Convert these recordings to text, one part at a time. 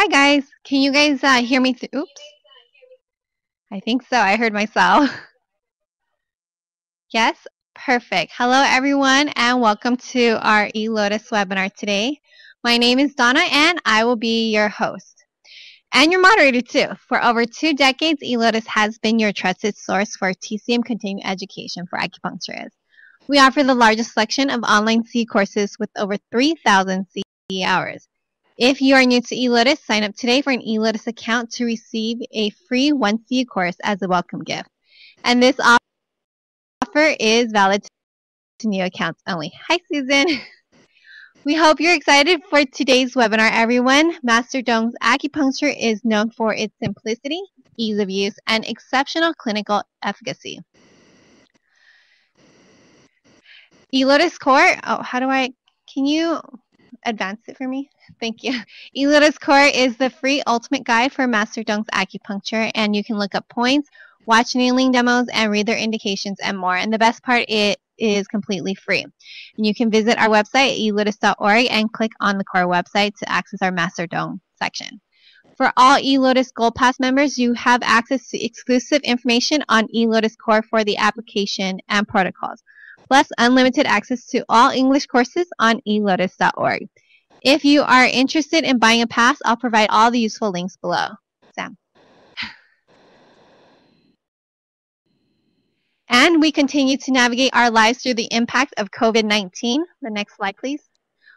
Hi, guys. Can you guys uh, hear me? Th- Oops. I think so. I heard myself. yes? Perfect. Hello, everyone, and welcome to our eLotus webinar today. My name is Donna, and I will be your host and your moderator, too. For over two decades, eLotus has been your trusted source for TCM continuing education for acupuncturists. We offer the largest selection of online C courses with over 3,000 CE hours. If you are new to eLotus, sign up today for an eLotus account to receive a free 1CE course as a welcome gift. And this offer is valid to new accounts only. Hi, Susan. We hope you're excited for today's webinar, everyone. Master Dong's acupuncture is known for its simplicity, ease of use, and exceptional clinical efficacy. eLotus Core, oh, how do I, can you advance it for me? Thank you. eLotus Core is the free ultimate guide for Master Dong's acupuncture, and you can look up points, watch needling demos, and read their indications and more. And the best part, it is completely free. And you can visit our website, elotus.org, and click on the core website to access our Master Dong section. For all eLotus Gold Pass members, you have access to exclusive information on eLotus Core for the application and protocols, plus unlimited access to all English courses on elotus.org. If you are interested in buying a pass, I'll provide all the useful links below. Sam. And we continue to navigate our lives through the impact of COVID 19. The next slide, please.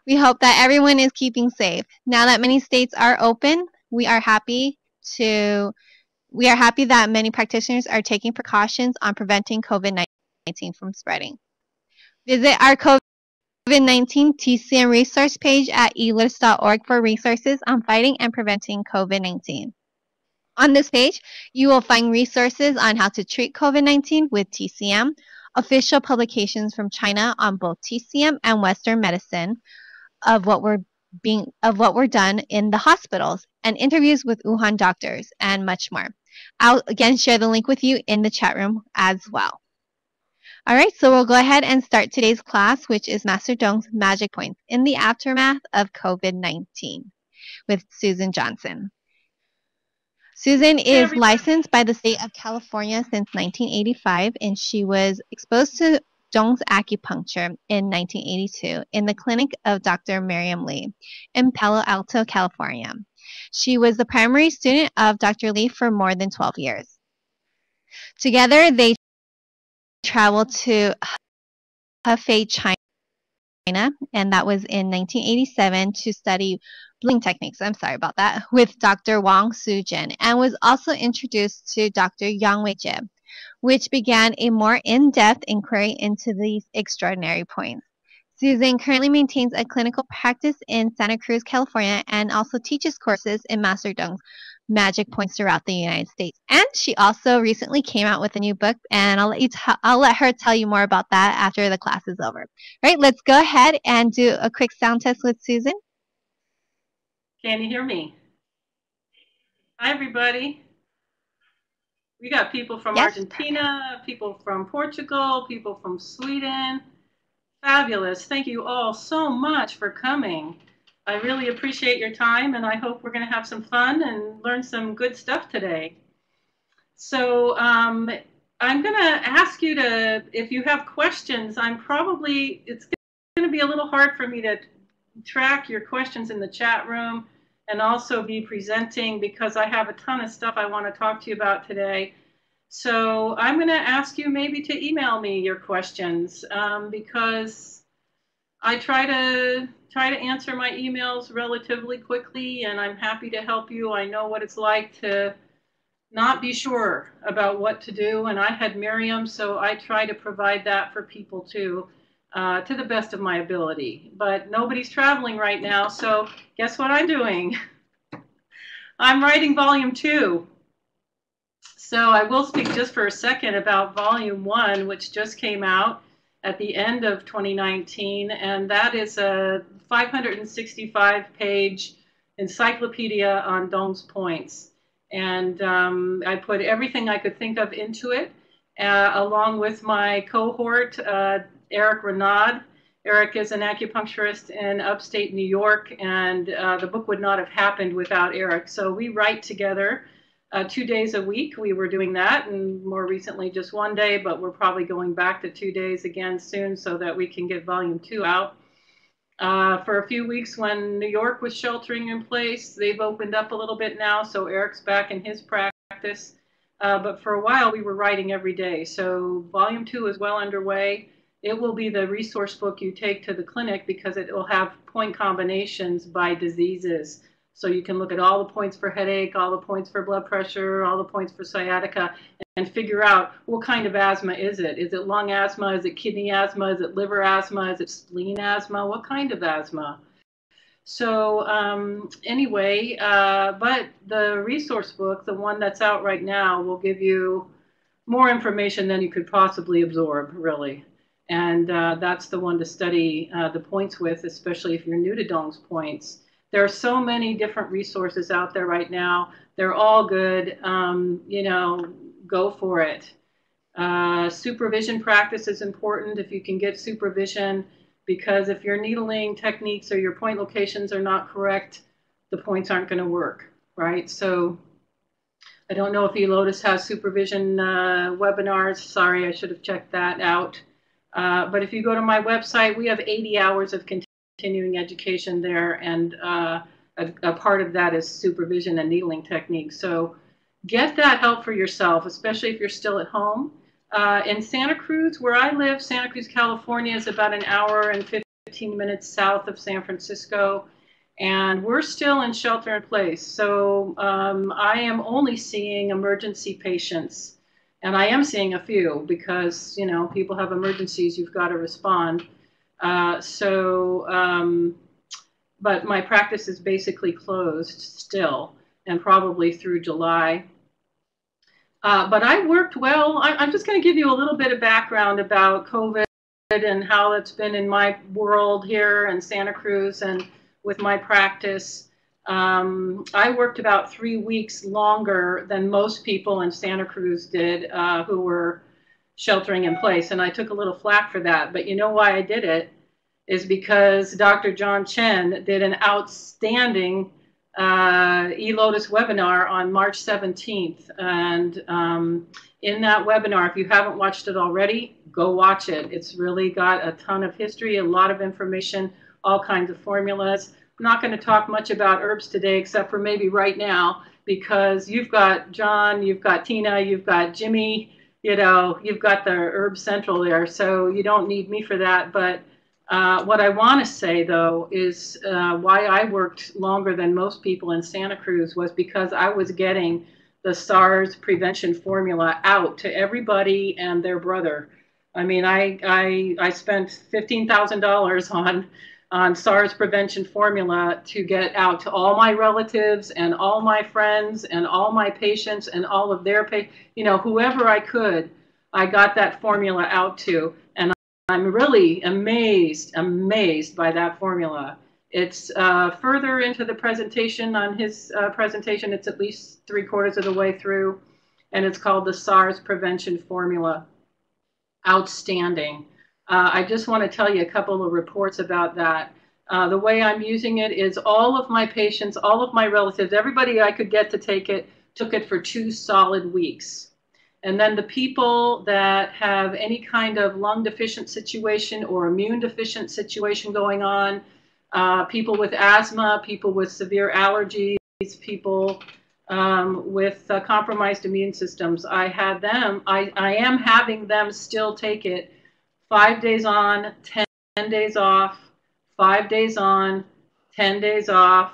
We hope that everyone is keeping safe. Now that many states are open, we are happy to we are happy that many practitioners are taking precautions on preventing COVID 19 from spreading. Visit our COVID 19 TCM resource page at elotus.org for resources on fighting and preventing COVID 19. On this page, you will find resources on how to treat COVID-19 with TCM, official publications from China on both TCM and Western medicine of what we're being of what were done in the hospitals and interviews with Wuhan doctors and much more. I'll again share the link with you in the chat room as well. All right, so we'll go ahead and start today's class, which is Master Dong's Magic Points in the Aftermath of COVID-19 with Susan Johnson. Susan is licensed by the state of California since 1985, and she was exposed to Dong's acupuncture in 1982 in the clinic of Dr. Miriam Lee in Palo Alto, California. She was the primary student of Dr. Lee for more than 12 years. Together, they traveled to Hefei, China, and that was in 1987 to study Bling techniques, I'm sorry about that, with Dr. Wang Sujin and was also introduced to Dr. Yang Weijie, which began a more in-depth inquiry into these extraordinary points. Susan currently maintains a clinical practice in Santa Cruz, California, and also teaches courses in Master Dong's magic points throughout the United States. And she also recently came out with a new book, and I'll let you t- I'll let her tell you more about that after the class is over. All right, let's go ahead and do a quick sound test with Susan. Can you hear me? Hi, everybody. We got people from yes. Argentina, people from Portugal, people from Sweden. Fabulous. Thank you all so much for coming. I really appreciate your time, and I hope we're going to have some fun and learn some good stuff today. So um, I'm going to ask you to, if you have questions, I'm probably, it's going to be a little hard for me to track your questions in the chat room and also be presenting because I have a ton of stuff I want to talk to you about today. So I'm going to ask you maybe to email me your questions um, because I try to try to answer my emails relatively quickly and I'm happy to help you. I know what it's like to not be sure about what to do and I had Miriam so I try to provide that for people too uh, to the best of my ability. But nobody's traveling right now, so guess what I'm doing? I'm writing volume two. So I will speak just for a second about volume one, which just came out at the end of 2019, and that is a 565 page encyclopedia on Dong's points. And um, I put everything I could think of into it, uh, along with my cohort, uh, Eric Renaud, Eric is an acupuncturist in upstate New York, and uh, the book would not have happened without Eric. So we write together uh, two days a week. We were doing that, and more recently just one day, but we're probably going back to two days again soon so that we can get volume two out. Uh, for a few weeks when New York was sheltering in place, they've opened up a little bit now, so Eric's back in his practice. Uh, but for a while, we were writing every day. So volume two is well underway. It will be the resource book you take to the clinic because it will have point combinations by diseases. So you can look at all the points for headache, all the points for blood pressure, all the points for sciatica, and figure out what kind of asthma is it? Is it lung asthma? Is it kidney asthma? Is it liver asthma? Is it spleen asthma? What kind of asthma? So um, anyway, uh, but the resource book, the one that's out right now, will give you more information than you could possibly absorb, really. And uh, that's the one to study uh, the points with, especially if you're new to Dong's points. There are so many different resources out there right now. They're all good. Um, you know, go for it. Uh, supervision practice is important if you can get supervision because if your needling techniques or your point locations are not correct, the points aren't going to work, right? So I don't know if eLotus has supervision uh, webinars. Sorry, I should have checked that out. Uh, but if you go to my website, we have 80 hours of continuing education there, and uh, a, a, part of that is supervision and needling techniques. So get that help for yourself, especially if you're still at home. Uh, in Santa Cruz, where I live, Santa Cruz, California, is about an hour and 15 minutes south of San Francisco, and we're still in shelter in place. So um, I am only seeing emergency patients and I am seeing a few because you know people have emergencies. You've got to respond. Uh, so, um, but my practice is basically closed still, and probably through July. Uh, but I worked well. I, am just going to give you a little bit of background about COVID and how it's been in my world here in Santa Cruz and with my practice. Um, I worked about three weeks longer than most people in Santa Cruz did uh, who were sheltering in place, and I took a little flack for that. But you know why I did it? Is because Dr. John Chen did an outstanding uh, eLotus webinar on March 17th. And um, in that webinar, if you haven't watched it already, go watch it. It's really got a ton of history, a lot of information, all kinds of formulas. I'm not going to talk much about herbs today, except for maybe right now, because you've got John, you've got Tina, you've got Jimmy, you know, you've got the Herb Central there, so you don't need me for that. But uh, what I want to say, though, is uh, why I worked longer than most people in Santa Cruz was because I was getting the SARS prevention formula out to everybody and their brother. I mean, I I, I spent fifteen thousand dollars on on SARS prevention formula to get out to all my relatives and all my friends and all my patients and all of their pa- you know whoever I could I got that formula out to. And I'm really amazed amazed by that formula. It's uh, further into the presentation on his uh, presentation. It's at least three quarters of the way through. And it's called the SARS prevention formula. Outstanding uh, I just want to tell you a couple of reports about that. Uh, the way I'm using it is all of my patients, all of my relatives, everybody I could get to take it, took it for two solid weeks. And then the people that have any kind of lung deficient situation or immune deficient situation going on, uh, people with asthma, people with severe allergies, people um, with uh, compromised immune systems, I had them, I, I am having them still take it five days on, 10 days off, five days on, 10 days off,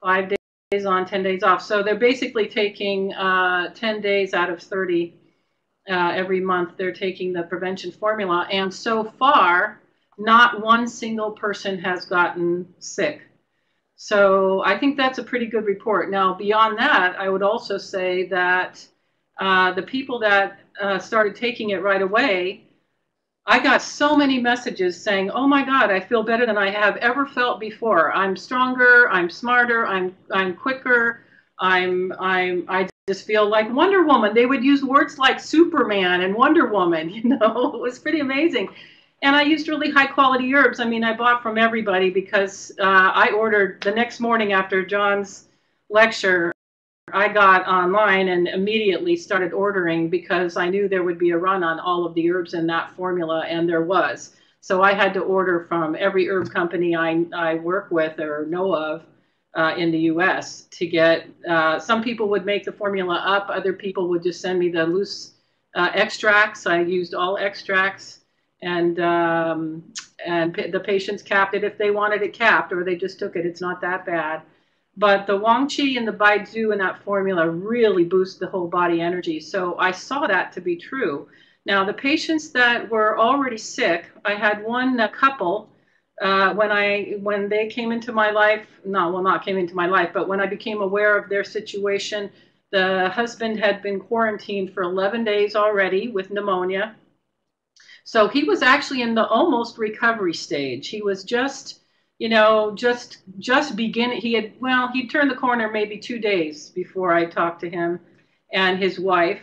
five days on, 10 days off. So they're basically taking uh, 10 days out of 30 uh, every month. They're taking the prevention formula. And so far, not one single person has gotten sick. So I think that's a pretty good report. Now, beyond that, I would also say that uh, the people that uh, started taking it right away I got so many messages saying, "Oh my God, I feel better than I have ever felt before. I'm stronger. I'm smarter. I'm I'm quicker. I'm I'm I just feel like Wonder Woman." They would use words like Superman and Wonder Woman. You know, it was pretty amazing. and I used really high quality herbs. I mean, I bought from everybody because uh, I ordered the next morning after John's lecture. I got online and immediately started ordering because I knew there would be a run on all of the herbs in that formula, and there was. So I had to order from every herb company I, I work with or know of uh, in the US to get. Uh, some people would make the formula up, other people would just send me the loose uh, extracts. I used all extracts and um, and the patients capped it if they wanted it capped or they just took it. It's not that bad. But the Huang Qi and the Bai Zhu in that formula really boost the whole body energy. So I saw that to be true. Now the patients that were already sick, I had one couple uh, when I when they came into my life. No, well, not came into my life, but when I became aware of their situation, the husband had been quarantined for 11 days already with pneumonia so he was actually in the almost recovery stage. He was just, you know, just just beginning. He had well, he turned the corner maybe two days before I talked to him and his wife.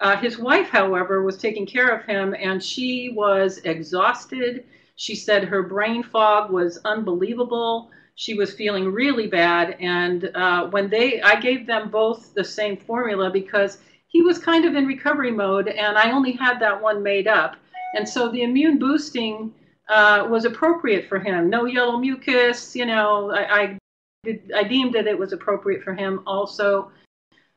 Uh, his wife, however, was taking care of him, and she was exhausted. She said her brain fog was unbelievable. She was feeling really bad, and uh, when they, I gave them both the same formula because he was kind of in recovery mode, and I only had that one made up. And so the immune boosting uh, was appropriate for him. No yellow mucus, you know, I, I, I deemed that it was appropriate for him also.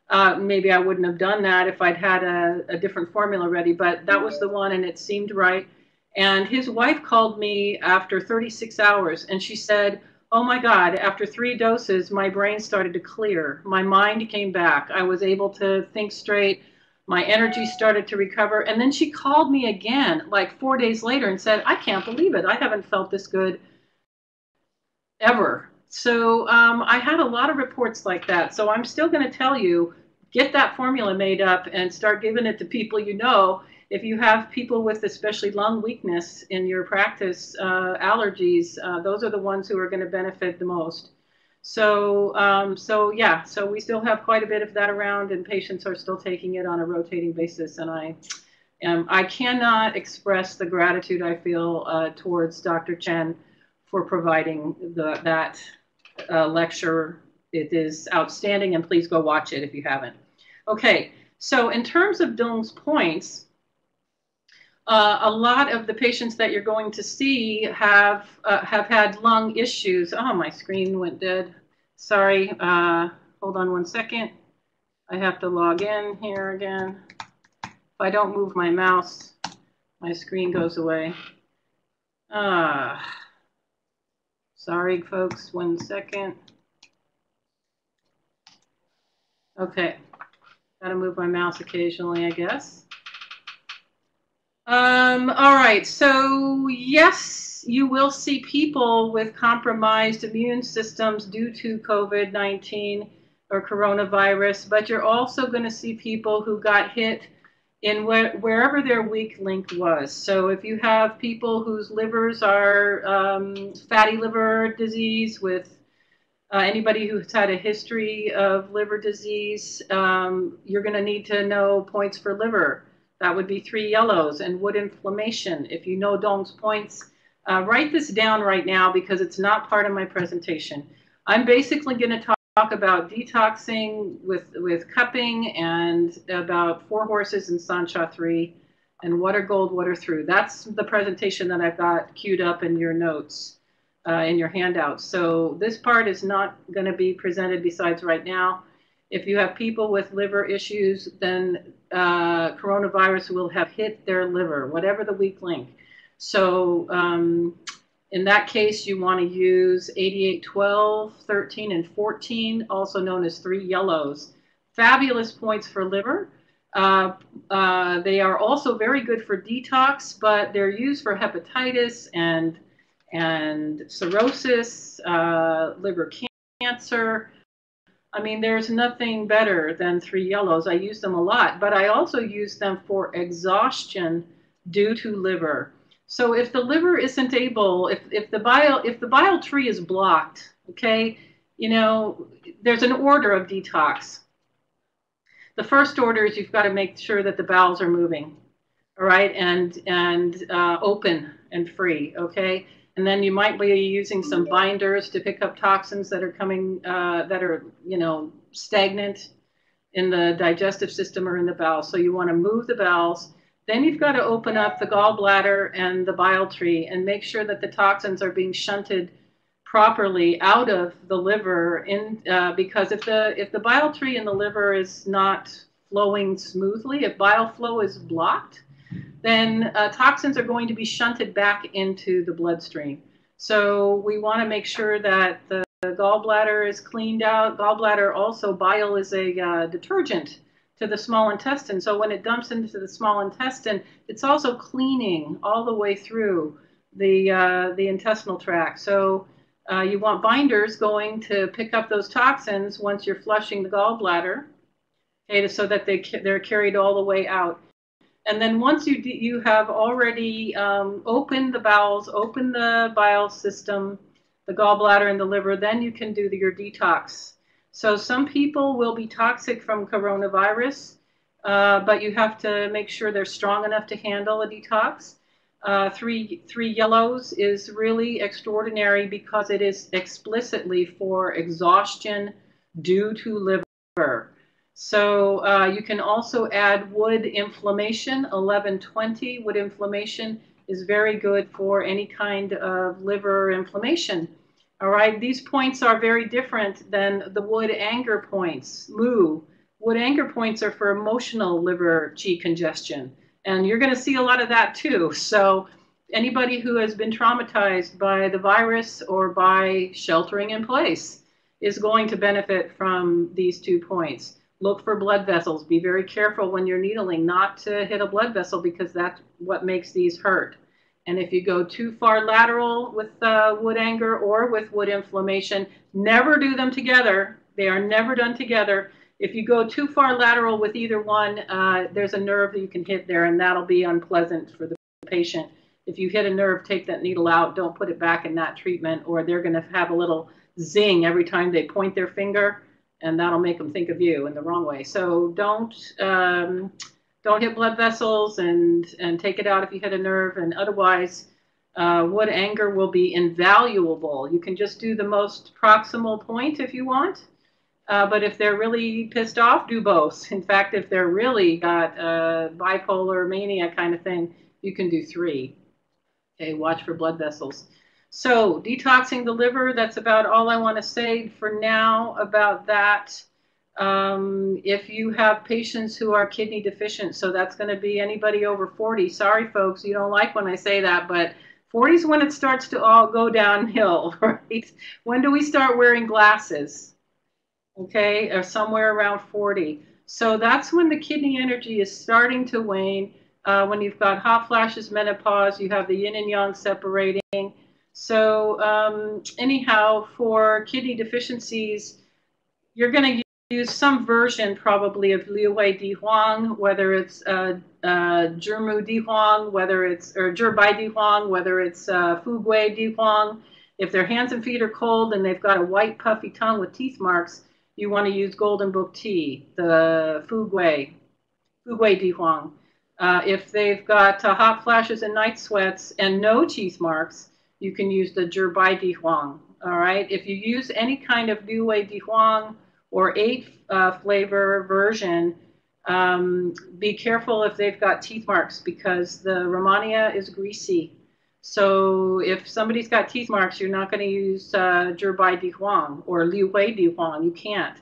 Uh, maybe I wouldn't have done that if I'd had a, a different formula ready, but that was the one and it seemed right. And his wife called me after 36 hours and she said, Oh my God, after three doses, my brain started to clear. My mind came back. I was able to think straight my energy started to recover. And then she called me again, like four days later, and said, I can't believe it. I haven't felt this good ever. So um, I had a lot of reports like that. So I'm still going to tell you get that formula made up and start giving it to people you know. If you have people with especially lung weakness in your practice, uh, allergies, uh, those are the ones who are going to benefit the most. So, um, so yeah, so we still have quite a bit of that around, and patients are still taking it on a rotating basis. And I, am, I cannot express the gratitude I feel uh, towards Dr. Chen for providing the, that uh, lecture. It is outstanding, and please go watch it if you haven't. Okay, so in terms of Dong's points, uh, a lot of the patients that you're going to see have uh, have had lung issues. Oh, my screen went dead. Sorry. Uh, hold on one second. I have to log in here again. If I don't move my mouse, my screen goes away. Ah, sorry, folks. One second. Okay. Got to move my mouse occasionally, I guess. Um, all right, so yes, you will see people with compromised immune systems due to COVID 19 or coronavirus, but you're also going to see people who got hit in wh- wherever their weak link was. So if you have people whose livers are um, fatty liver disease with uh, anybody who's had a history of liver disease, um, you're going to need to know points for liver. That would be three yellows and wood inflammation. If you know Dong's points, uh, write this down right now because it's not part of my presentation. I'm basically going to talk, about detoxing with, with cupping and about four horses and Sancha 3 and water gold, water through. That's the presentation that I've got queued up in your notes, uh, in your handouts. So this part is not going to be presented besides right now. If you have people with liver issues, then uh, coronavirus will have hit their liver, whatever the weak link. So um, in that case, you want to use 88, 12, 13, and 14, also known as three yellows. Fabulous points for liver. Uh, uh, they are also very good for detox, but they're used for hepatitis and and cirrhosis, uh, liver cancer, I mean, there's nothing better than three yellows. I use them a lot, but I also use them for exhaustion due to liver. So if the liver isn't able, if, if the bile if the bile tree is blocked, okay, you know, there's an order of detox. The first order is you've got to make sure that the bowels are moving, all right, and and uh, open and free, okay? And then you might be using some binders to pick up toxins that are coming, uh, that are, you know, stagnant in the digestive system or in the bowels. So you want to move the bowels. Then you've got to open up the gallbladder and the bile tree and make sure that the toxins are being shunted properly out of the liver in uh, because if the if the bile tree in the liver is not flowing smoothly, if bile flow is blocked, then uh, toxins are going to be shunted back into the bloodstream. So we want to make sure that the gallbladder is cleaned out. Gallbladder also, bile is a uh, detergent to the small intestine. So when it dumps into the small intestine, it's also cleaning all the way through the, uh, the intestinal tract. So uh, you want binders going to pick up those toxins once you're flushing the gallbladder, okay, so that they, they're carried all the way out. And then once you, you have already um, opened the bowels, opened the bile system, the gallbladder and the liver, then you can do the, your detox. So some people will be toxic from coronavirus, uh, but you have to make sure they're strong enough to handle a detox. Uh, three, three yellows is really extraordinary because it is explicitly for exhaustion due to liver. So uh, you can also add wood inflammation, 1120. Wood inflammation is very good for any kind of liver inflammation. All right, these points are very different than the wood anger points, MU. Wood anger points are for emotional liver qi congestion. And you're going to see a lot of that too. So anybody who has been traumatized by the virus or by sheltering in place is going to benefit from these two points. Look for blood vessels. Be very careful when you're needling not to hit a blood vessel because that's what makes these hurt. And if you go too far lateral with uh, wood anger or with wood inflammation, never do them together. They are never done together. If you go too far lateral with either one, uh, there's a nerve that you can hit there, and that'll be unpleasant for the patient. If you hit a nerve, take that needle out. Don't put it back in that treatment, or they're going to have a little zing every time they point their finger and that'll make them think of you in the wrong way. So don't um, don't hit blood vessels and and take it out if you hit a nerve. And otherwise, uh, wood anger will be invaluable. You can just do the most proximal point if you want. Uh, but if they're really pissed off, do both. In fact, if they're really got uh, bipolar mania kind of thing, you can do three. Okay, watch for blood vessels. So detoxing the liver, that's about all I want to say for now about that. Um, if you have patients who are kidney deficient, so that's going to be anybody over 40. Sorry, folks, you don't like when I say that, but 40 is when it starts to all go downhill, right? When do we start wearing glasses? Okay, or somewhere around 40. So that's when the kidney energy is starting to wane. Uh, when you've got hot flashes, menopause, you have the yin and yang separating so um, anyhow, for kidney deficiencies, you're going to use some version probably of Liu Wei Di Huang, whether it's uh, uh, Di Huang, whether it's or Zhibai Di Huang, whether it's uh, Fu Gui Di Huang. If their hands and feet are cold and they've got a white puffy tongue with teeth marks, you want to use Golden Book tea, the Fu Gui, Fu Gui Di Huang. Uh, if they've got uh, hot flashes and night sweats and no teeth marks, you can use the Zhibai Di Huang. All right. If you use any kind of Liu Wei Di Huang or eight uh, flavor version, um, be careful if they've got teeth marks because the Rehmannia is greasy. So if somebody's got teeth marks, you're not going to use uh, Zhibai Di Huang or Liu Wei Di Huang. You can't.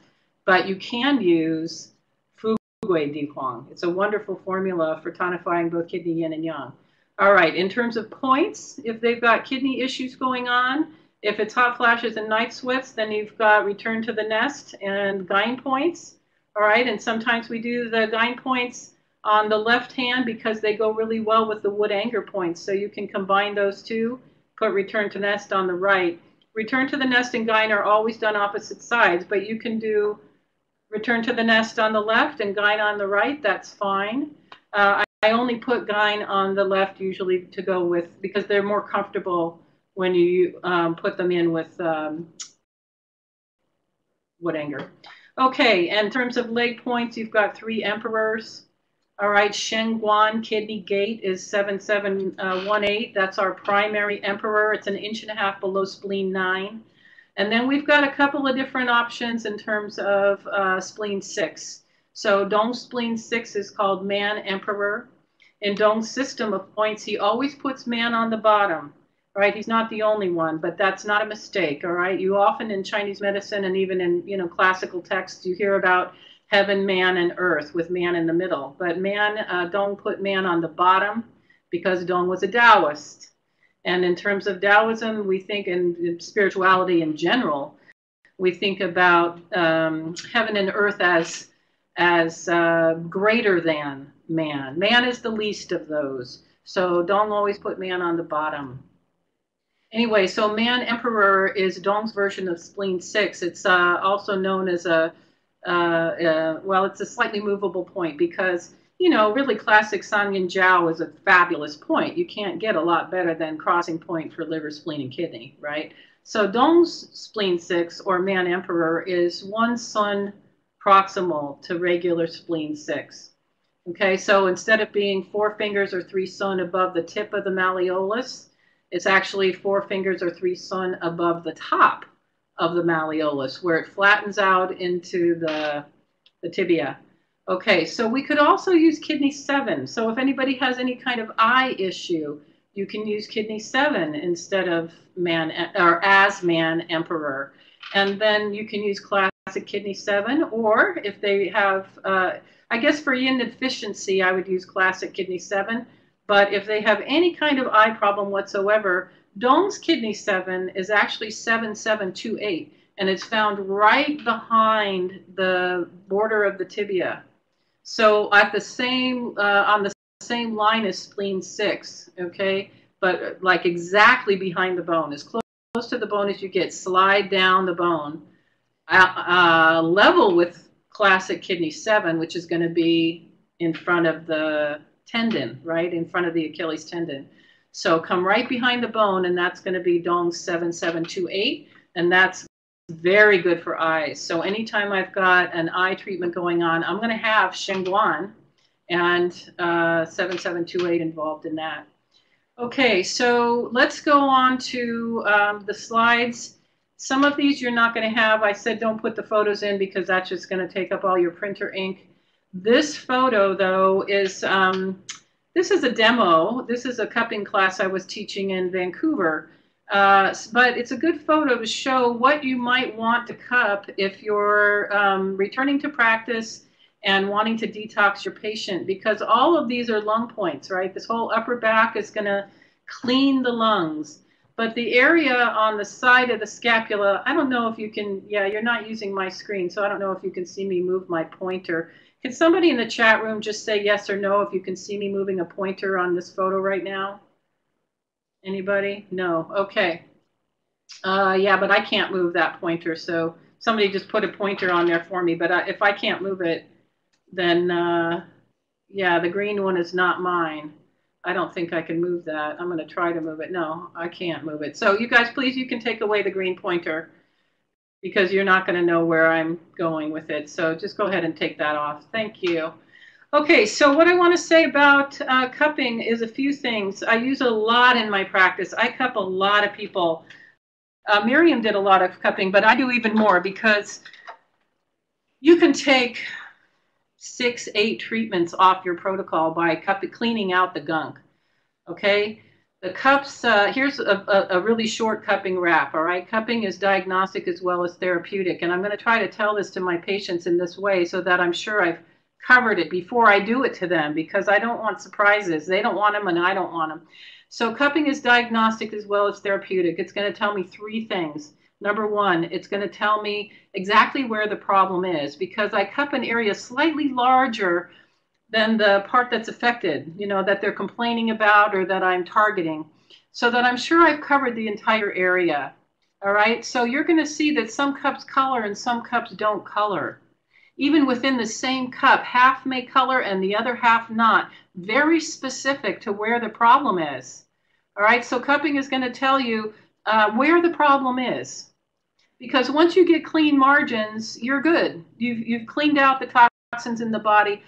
But you can use Fu Gui Di Huang. It's a wonderful formula for tonifying both kidney yin and yang. All right, in terms of points, if they've got kidney issues going on, if it's hot flashes and night sweats, then you've got return to the nest and gyne points. All right, and sometimes we do the gyne points on the left hand because they go really well with the wood anger points. So you can combine those two, put return to nest on the right. Return to the nest and gyne are always done opposite sides, but you can do return to the nest on the left and gyne on the right, that's fine. Uh, I only put gyne on the left usually to go with because they're more comfortable when you um, put them in with um, wood anger. Okay, in terms of leg points, you've got three emperors. All right, Shenguan kidney gate is 7718. That's our primary emperor. It's an inch and a half below spleen 9. And then we've got a couple of different options in terms of uh, spleen 6. So Dong spleen 6 is called man emperor. In Dong's system of points, he always puts man on the bottom. Right? He's not the only one, but that's not a mistake. All right. You often in Chinese medicine and even in you know classical texts, you hear about heaven, man, and earth with man in the middle. But man, uh, Dong put man on the bottom because Dong was a Taoist. And in terms of Taoism, we think in, spirituality in general, we think about um, heaven and earth as as uh, greater than man. Man is the least of those. So Dong always put man on the bottom. Anyway, so man emperor is Dong's version of spleen six. It's uh, also known as a uh, uh, well, it's a slightly movable point because you know, really classic Sanyin Jiao is a fabulous point. You can't get a lot better than crossing point for liver, spleen, and kidney, right? So Dong's spleen 6, or man emperor, is one sun proximal to regular spleen 6. Okay, so instead of being four fingers or three sun above the tip of the malleolus, it's actually four fingers or three sun above the top of the malleolus, where it flattens out into the, the tibia. Okay, so we could also use kidney 7. So if anybody has any kind of eye issue, you can use kidney 7 instead of man or as man emperor. And then you can use classic kidney 7 or if they have uh, I guess for yin deficiency I would use classic kidney 7, but if they have any kind of eye problem whatsoever, Dong's kidney 7 is actually 7728 and it's found right behind the border of the tibia. So at the same uh, on the same line as spleen six, okay, but like exactly behind the bone, as close to the bone as you get. Slide down the bone, uh, level with classic kidney seven, which is going to be in front of the tendon, right in front of the Achilles tendon. So come right behind the bone, and that's going to be Dong 7728, and that's very good for eyes. So anytime I've got an eye treatment going on, I'm going to have Shenguan and uh, 7728 involved in that. Okay, so let's go on to um, the slides. Some of these you're not going to have. I said don't put the photos in because that's just going to take up all your printer ink. This photo, though, is um, this is a demo. This is a cupping class I was teaching in Vancouver. Uh, but it's a good photo to show what you might want to cup if you're um, returning to practice and wanting to detox your patient because all of these are lung points, right? This whole upper back is going to clean the lungs. But the area on the side of the scapula, I don't know if you can, yeah, you're not using my screen, so I don't know if you can see me move my pointer. Can somebody in the chat room just say yes or no if you can see me moving a pointer on this photo right now? Anybody? No. Okay. Uh, yeah, but I can't move that pointer, so somebody just put a pointer on there for me. But I, if I can't move it, then uh, yeah, the green one is not mine. I don't think I can move that. I'm going to try to move it. No, I can't move it. So you guys, please, you can take away the green pointer because you're not going to know where I'm going with it. So just go ahead and take that off. Thank you. Okay, so what I want to say about uh, cupping is a few things. I use a lot in my practice. I cup a lot of people. Uh, Miriam did a lot of cupping, but I do even more because you can take six, eight treatments off your protocol by cup cleaning out the gunk. Okay, the cups. Uh, here's a, a, a really short cupping wrap. All right, cupping is diagnostic as well as therapeutic, and I'm going to try to tell this to my patients in this way so that I'm sure I've covered it before I do it to them because I don't want surprises. They don't want them and I don't want them. So cupping is diagnostic as well as therapeutic. It's going to tell me three things. Number one, it's going to tell me exactly where the problem is because I cup an area slightly larger than the part that's affected, you know, that they're complaining about or that I'm targeting, so that I'm sure I've covered the entire area. All right, so you're going to see that some cups color and some cups don't color even within the same cup, half may color and the other half not. Very specific to where the problem is. All right, so cupping is going to tell you uh, where the problem is. Because once you get clean margins, you're good. You've, you've cleaned out the toxins in the body.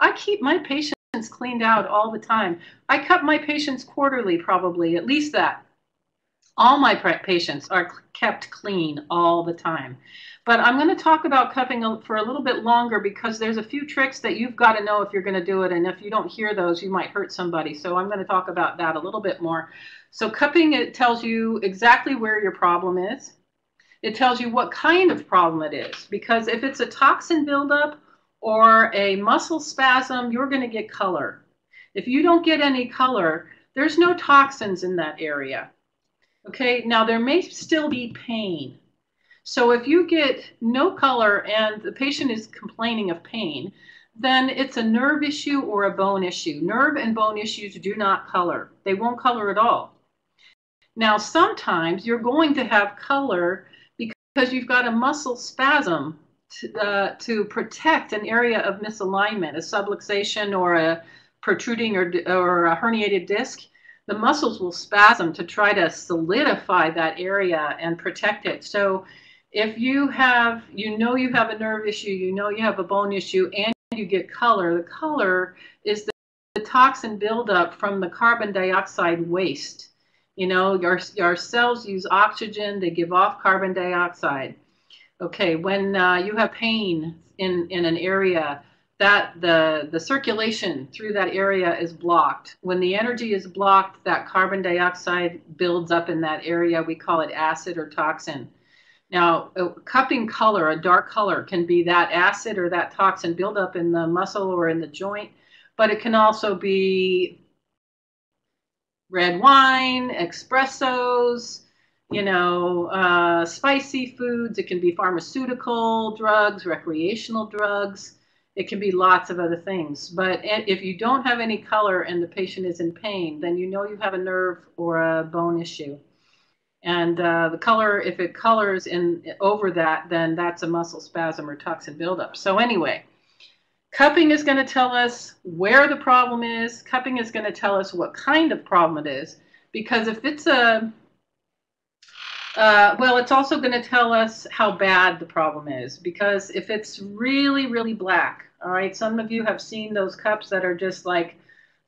I keep my patients cleaned out all the time. I cut my patients quarterly, probably, at least that. All my patients are kept clean all the time. But I'm going to talk about cupping for a little bit longer because there's a few tricks that you've got to know if you're going to do it. And if you don't hear those, you might hurt somebody. So I'm going to talk about that a little bit more. So cupping, it tells you exactly where your problem is. It tells you what kind of problem it is. Because if it's a toxin buildup or a muscle spasm, you're going to get color. If you don't get any color, there's no toxins in that area. Okay, now there may still be pain. So if you get no color and the patient is complaining of pain, then it's a nerve issue or a bone issue. Nerve and bone issues do not color. They won't color at all. Now, sometimes you're going to have color because you've got a muscle spasm to, uh, to protect an area of misalignment, a subluxation or a protruding or, or a herniated disc. The muscles will spasm to try to solidify that area and protect it. So if you have, you know you have a nerve issue, you know you have a bone issue, and you get color, the color is the, the toxin buildup from the carbon dioxide waste. You know, your, your cells use oxygen, they give off carbon dioxide. Okay, when uh, you have pain in, in an area, that the, the circulation through that area is blocked. When the energy is blocked, that carbon dioxide builds up in that area. We call it acid or toxin. Now, a cupping color, a dark color, can be that acid or that toxin buildup in the muscle or in the joint, but it can also be red wine, espressos, you know, uh, spicy foods. It can be pharmaceutical drugs, recreational drugs. It can be lots of other things. But if you don't have any color and the patient is in pain, then you know you have a nerve or a bone issue. And uh, the color, if it colors in over that, then that's a muscle spasm or toxin buildup. So anyway, cupping is going to tell us where the problem is. Cupping is going to tell us what kind of problem it is. Because if it's a uh, well, it's also going to tell us how bad the problem is because if it's really, really black, all right, some of you have seen those cups that are just like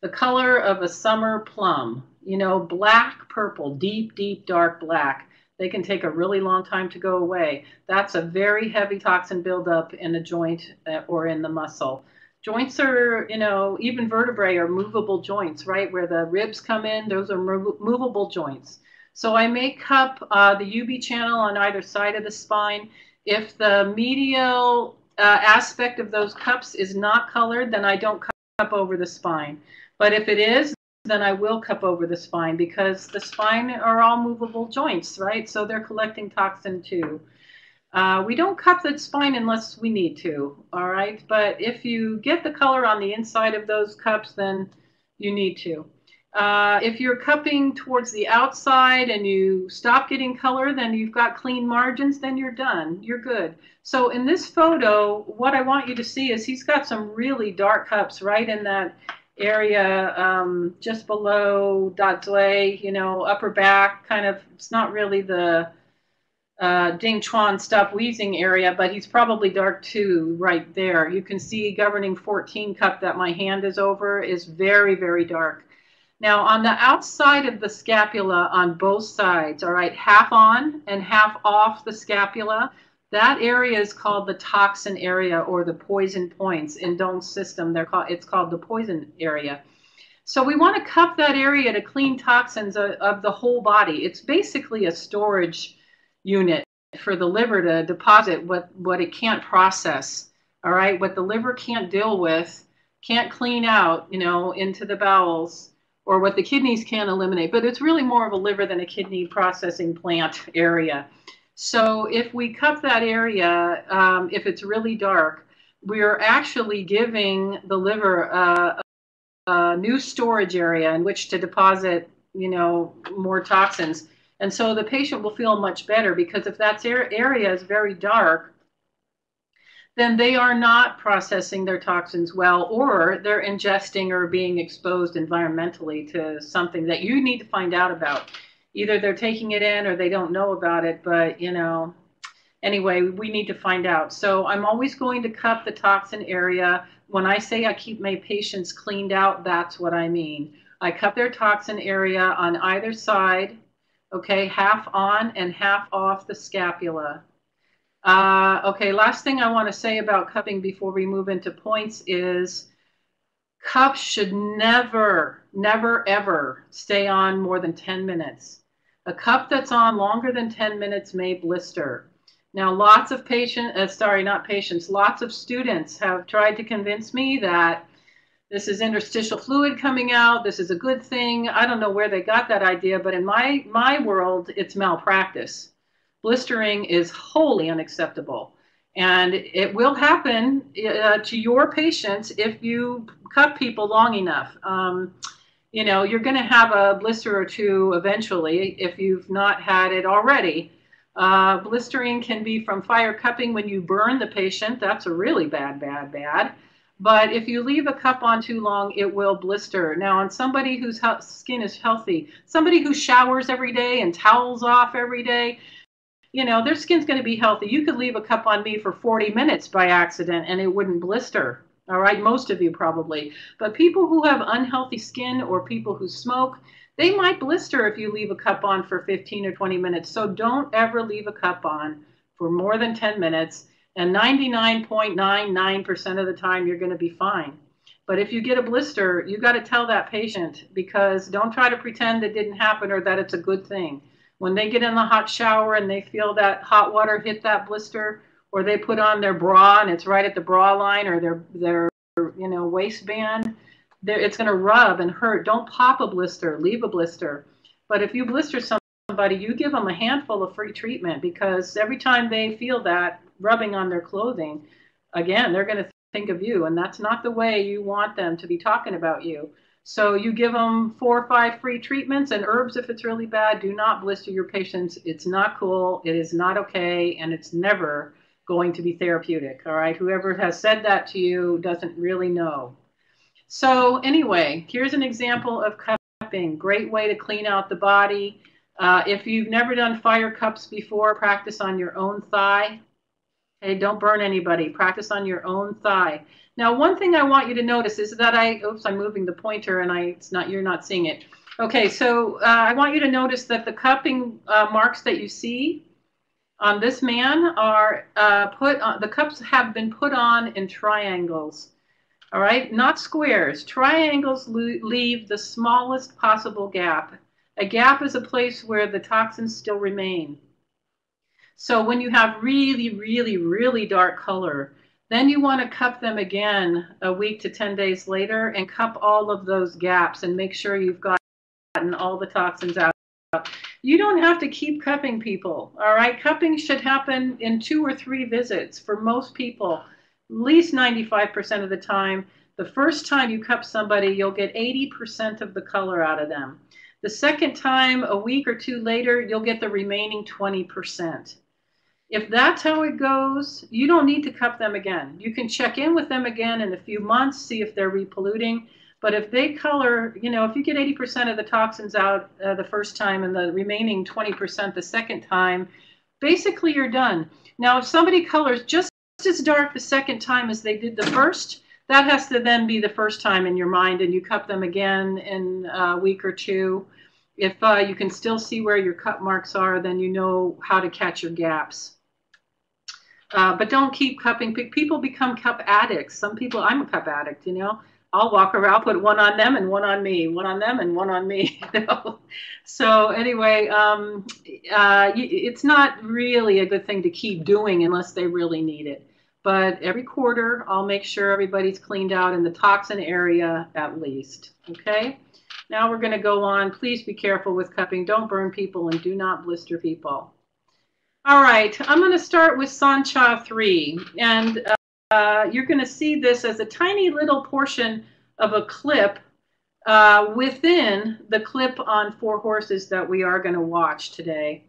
the color of a summer plum, you know, black, purple, deep, deep, dark black. They can take a really long time to go away. That's a very heavy toxin buildup in a joint uh, or in the muscle. Joints are, you know, even vertebrae are movable joints, right? Where the ribs come in, those are movable joints. So I may cup uh, the UB channel on either side of the spine. If the medial uh, aspect of those cups is not colored, then I don't cup over the spine. But if it is, then I will cup over the spine because the spine are all movable joints, right? So they're collecting toxin too. Uh, we don't cup the spine unless we need to, all right? But if you get the color on the inside of those cups, then you need to. Uh, if you're cupping towards the outside and you stop getting color, then you've got clean margins, then you're done. You're good. So in this photo, what I want you to see is he's got some really dark cups right in that area um, just below Dazhui, you know, upper back, kind of, it's not really the uh, Ding Chuan stuff wheezing area, but he's probably dark too right there. You can see governing 14 cup that my hand is over is very, very dark. Now on the outside of the scapula on both sides, all right, half on and half off the scapula, that area is called the toxin area or the poison points in Dong's system. They're called, it's called the poison area. So we want to cup that area to clean toxins of, of the whole body. It's basically a storage unit for the liver to deposit what, what it can't process. All right, what the liver can't deal with, can't clean out, you know, into the bowels or what the kidneys can eliminate, but it's really more of a liver than a kidney processing plant area. So if we cut that area, um, if it's really dark, we're actually giving the liver a, a new storage area in which to deposit, you know, more toxins. And so the patient will feel much better because if that area is very dark, then they are not processing their toxins well, or they're ingesting or being exposed environmentally to something that you need to find out about. Either they're taking it in or they don't know about it, but you know, Anyway, we need to find out. So I'm always going to cup the toxin area. When I say I keep my patients cleaned out, that's what I mean. I cup their toxin area on either side, okay, half on and half off the scapula. Uh, okay, last thing I want to say about cupping before we move into points is cups should never, never, ever stay on more than 10 minutes. A cup that's on longer than 10 minutes may blister. Now, lots of patients, uh, sorry, not patients, lots of students have tried to convince me that this is interstitial fluid coming out, this is a good thing. I don't know where they got that idea, but in my, my world, it's malpractice blistering is wholly unacceptable. And it will happen uh, to your patients if you cut people long enough. Um, you know, you're going to have a blister or two eventually if you've not had it already. Uh, blistering can be from fire cupping when you burn the patient. That's a really bad, bad, bad. But if you leave a cup on too long, it will blister. Now, on somebody whose skin is healthy, somebody who showers every day and towels off every day, you know, their skin's going to be healthy. You could leave a cup on me for 40 minutes by accident and it wouldn't blister. All right, most of you probably. But people who have unhealthy skin or people who smoke, they might blister if you leave a cup on for 15 or 20 minutes. So don't ever leave a cup on for more than 10 minutes. And 99.99% of the time, you're going to be fine. But if you get a blister, you got to tell that patient because don't try to pretend it didn't happen or that it's a good thing when they get in the hot shower and they feel that hot water hit that blister, or they put on their bra and it's right at the bra line or their their you know waistband, it's going to rub and hurt. Don't pop a blister, leave a blister. But if you blister somebody, you give them a handful of free treatment because every time they feel that rubbing on their clothing, again, they're going to think of you, and that's not the way you want them to be talking about you. So you give them four or five free treatments and herbs if it's really bad. Do not blister your patients. It's not cool. It is not okay, and it's never going to be therapeutic. All right. Whoever has said that to you doesn't really know. So anyway, here's an example of cupping. Great way to clean out the body. Uh, if you've never done fire cups before, practice on your own thigh. Hey, don't burn anybody. Practice on your own thigh. Now, one thing I want you to notice is that I, oops, I'm moving the pointer and I, it's not, you're not seeing it. Okay, so uh, I want you to notice that the cupping uh, marks that you see on this man are uh, put on, the cups have been put on in triangles. All right, not squares. Triangles leave the smallest possible gap. A gap is a place where the toxins still remain. So when you have really, really, really dark color, then you want to cup them again a week to 10 days later and cup all of those gaps and make sure you've gotten all the toxins out. You don't have to keep cupping people, all right? Cupping should happen in two or three visits for most people, at least 95% of the time. The first time you cup somebody, you'll get 80% of the color out of them. The second time, a week or two later, you'll get the remaining 20%. If that's how it goes, you don't need to cup them again. You can check in with them again in a few months, see if they're repolluting. But if they color, you know, if you get 80% of the toxins out uh, the first time and the remaining 20% the second time, basically you're done. Now, if somebody colors just as dark the second time as they did the first, that has to then be the first time in your mind, and you cup them again in a week or two. If uh, you can still see where your cut marks are, then you know how to catch your gaps. Uh, but don't keep cupping. People become cup addicts. Some people, I'm a cup addict, you know. I'll walk around, I'll put one on them and one on me, one on them and one on me. You know? So anyway, um, uh, it's not really a good thing to keep doing unless they really need it. But every quarter, I'll make sure everybody's cleaned out in the toxin area at least. Okay. Now we're going to go on. Please be careful with cupping. Don't burn people and do not blister people. All right, I'm going to start with Sancha 3. And uh, you're going to see this as a tiny little portion of a clip uh, within the clip on Four Horses that we are going to watch today.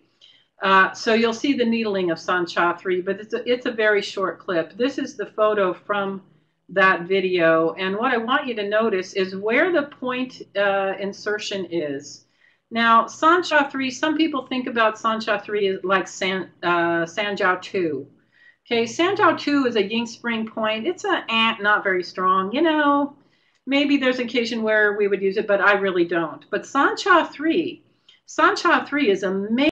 Uh, so you'll see the needling of Sancha 3, but it's a, it's a very short clip. This is the photo from that video. And what I want you to notice is where the point uh, insertion is. Now, Sancha 3, some people think about Sancha 3 like San, uh, Sanjiao 2. Okay, Sanjiao 2 is a yin spring point. It's an ant, not very strong. You know, maybe there's occasion where we would use it, but I really don't. But Sancha 3, Sancha 3 is a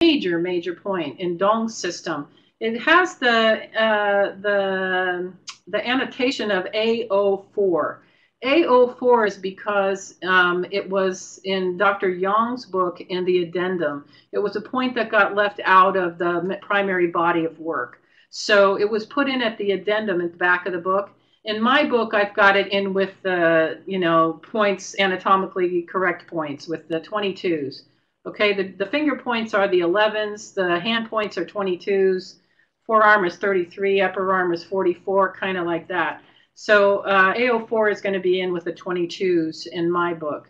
major, major point in Dong's system. It has the, uh, the, the annotation of A04. A04 is because um, it was in Dr. Yang's book in the addendum. It was a point that got left out of the primary body of work. So it was put in at the addendum at the back of the book. In my book, I've got it in with the, you know, points, anatomically correct points with the 22s. Okay, the, the finger points are the 11s, the hand points are 22s, forearm is 33, upper arm is 44, kind of like that. So uh, A04 is going to be in with the 22s in my book.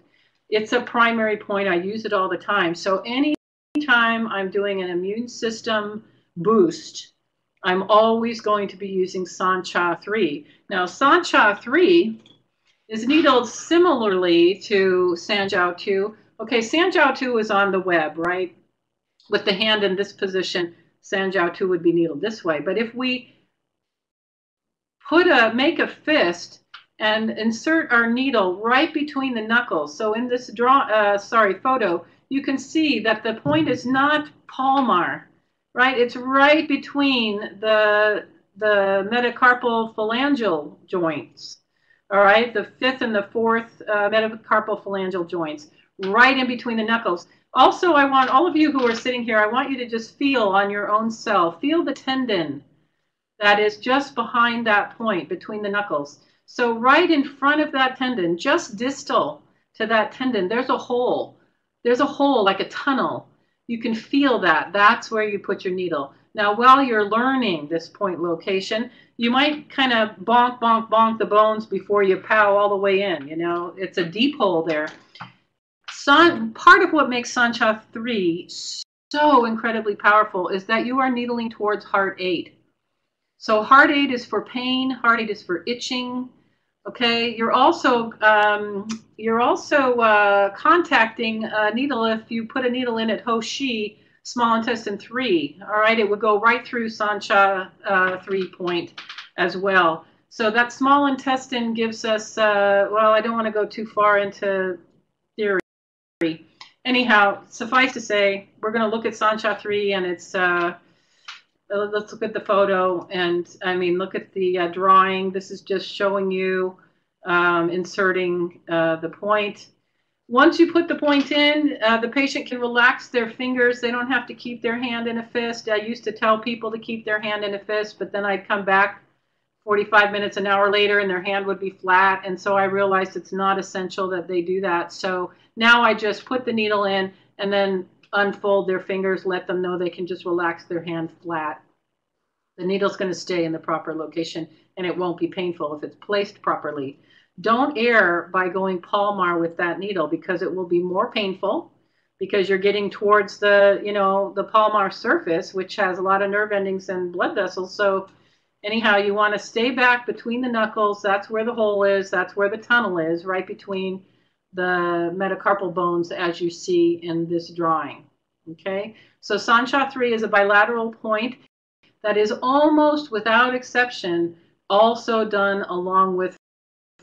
It's a primary point. I use it all the time. So anytime I'm doing an immune system boost, I'm always going to be using Sancha 3. Now, Sancha 3 is needled similarly to Sanjiao 2. Okay, Sanjiao 2 is on the web, right? With the hand in this position, Sanjiao 2 would be needled this way. But if we put a make a fist and insert our needle right between the knuckles. So in this draw, uh, sorry, photo, you can see that the point is not palmar, right? It's right between the the metacarpal phalangeal joints. All right, the fifth and the fourth uh, metacarpal phalangeal joints, right in between the knuckles. Also, I want all of you who are sitting here, I want you to just feel on your own self, feel the tendon that is just behind that point between the knuckles. So right in front of that tendon, just distal to that tendon, there's a hole. There's a hole like a tunnel. You can feel that. That's where you put your needle. Now, while you're learning this point location, you might kind of bonk, bonk, bonk the bones before you pow all the way in. You know, it's a deep hole there. Part of what makes Sancha 3 so incredibly powerful is that you are needling towards heart 8. So heart eight is for pain, heart eight is for itching. Okay, you're also um, you're also uh, contacting a needle if you put a needle in at Houxi, small intestine three. All right, it would go right through Sancha uh, three point as well. So that small intestine gives us. Uh, well, I don't want to go too far into theory. Anyhow, suffice to say, we're going to look at Sancha three and its uh, let's look at the photo and I mean, look at the uh, drawing. This is just showing you um, inserting uh, the point. Once you put the point in, uh, the patient can relax their fingers. They don't have to keep their hand in a fist. I used to tell people to keep their hand in a fist, but then I'd come back 45 minutes, an hour later, and their hand would be flat. And so I realized it's not essential that they do that. So now I just put the needle in and then unfold their fingers, let them know they can just relax their hand flat. The needle's going to stay in the proper location and it won't be painful if it's placed properly. Don't err by going palmar with that needle because it will be more painful because you're getting towards the, you know, the palmar surface, which has a lot of nerve endings and blood vessels. So anyhow, you want to stay back between the knuckles. That's where the hole is. That's where the tunnel is, right between the metacarpal bones as you see in this drawing. Okay, so Sancha 3 is a bilateral point that is almost without exception also done along with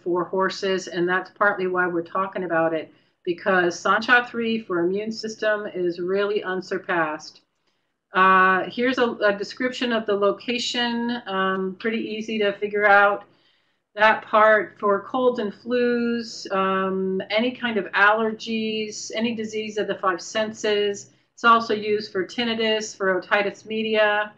four horses, and that's partly why we're talking about it because Sancha 3 for immune system is really unsurpassed. Uh, here's a, a, description of the location, um, pretty easy to figure out that part for colds and flus, um, any kind of allergies, any disease of the five senses. It's also used for tinnitus, for otitis media,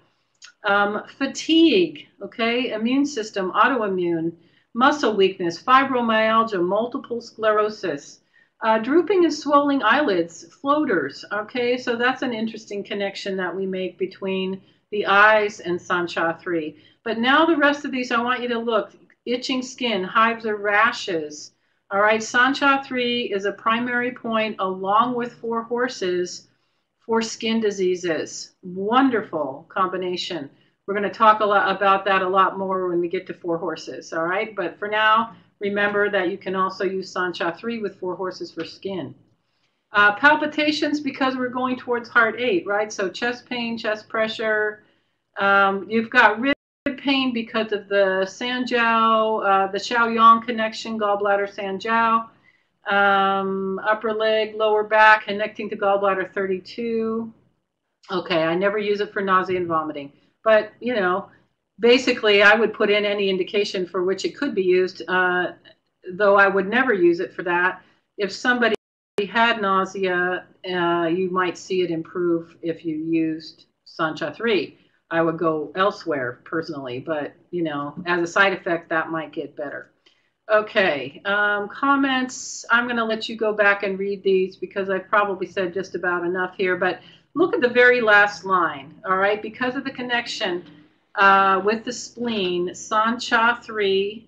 um, fatigue, okay, immune system, autoimmune, muscle weakness, fibromyalgia, multiple sclerosis, uh, drooping and swelling eyelids, floaters, okay, so that's an interesting connection that we make between the eyes and Sancha 3. But now the rest of these, I want you to look itching skin, hives or rashes. All right, Sancha 3 is a primary point along with four horses for skin diseases. Wonderful combination. We're going to talk a lot about that a lot more when we get to four horses, all right? But for now, remember that you can also use Sancha 3 with four horses for skin. Uh, palpitations because we're going towards heart eight, right? So chest pain, chest pressure. Um, you've got rib pain because of the Sanjiao, uh, the Shaoyang connection, gallbladder Sanjiao. Um, upper leg, lower back, connecting to gallbladder 32. Okay, I never use it for nausea and vomiting. But, you know, basically I would put in any indication for which it could be used, uh, though I would never use it for that. If somebody had nausea, uh, you might see it improve if you used Sancha 3. I would go elsewhere personally, but, you know, as a side effect, that might get better. Okay, um, comments. I'm going to let you go back and read these because I've probably said just about enough here, but look at the very last line, all right? Because of the connection uh, with the spleen, Sancha 3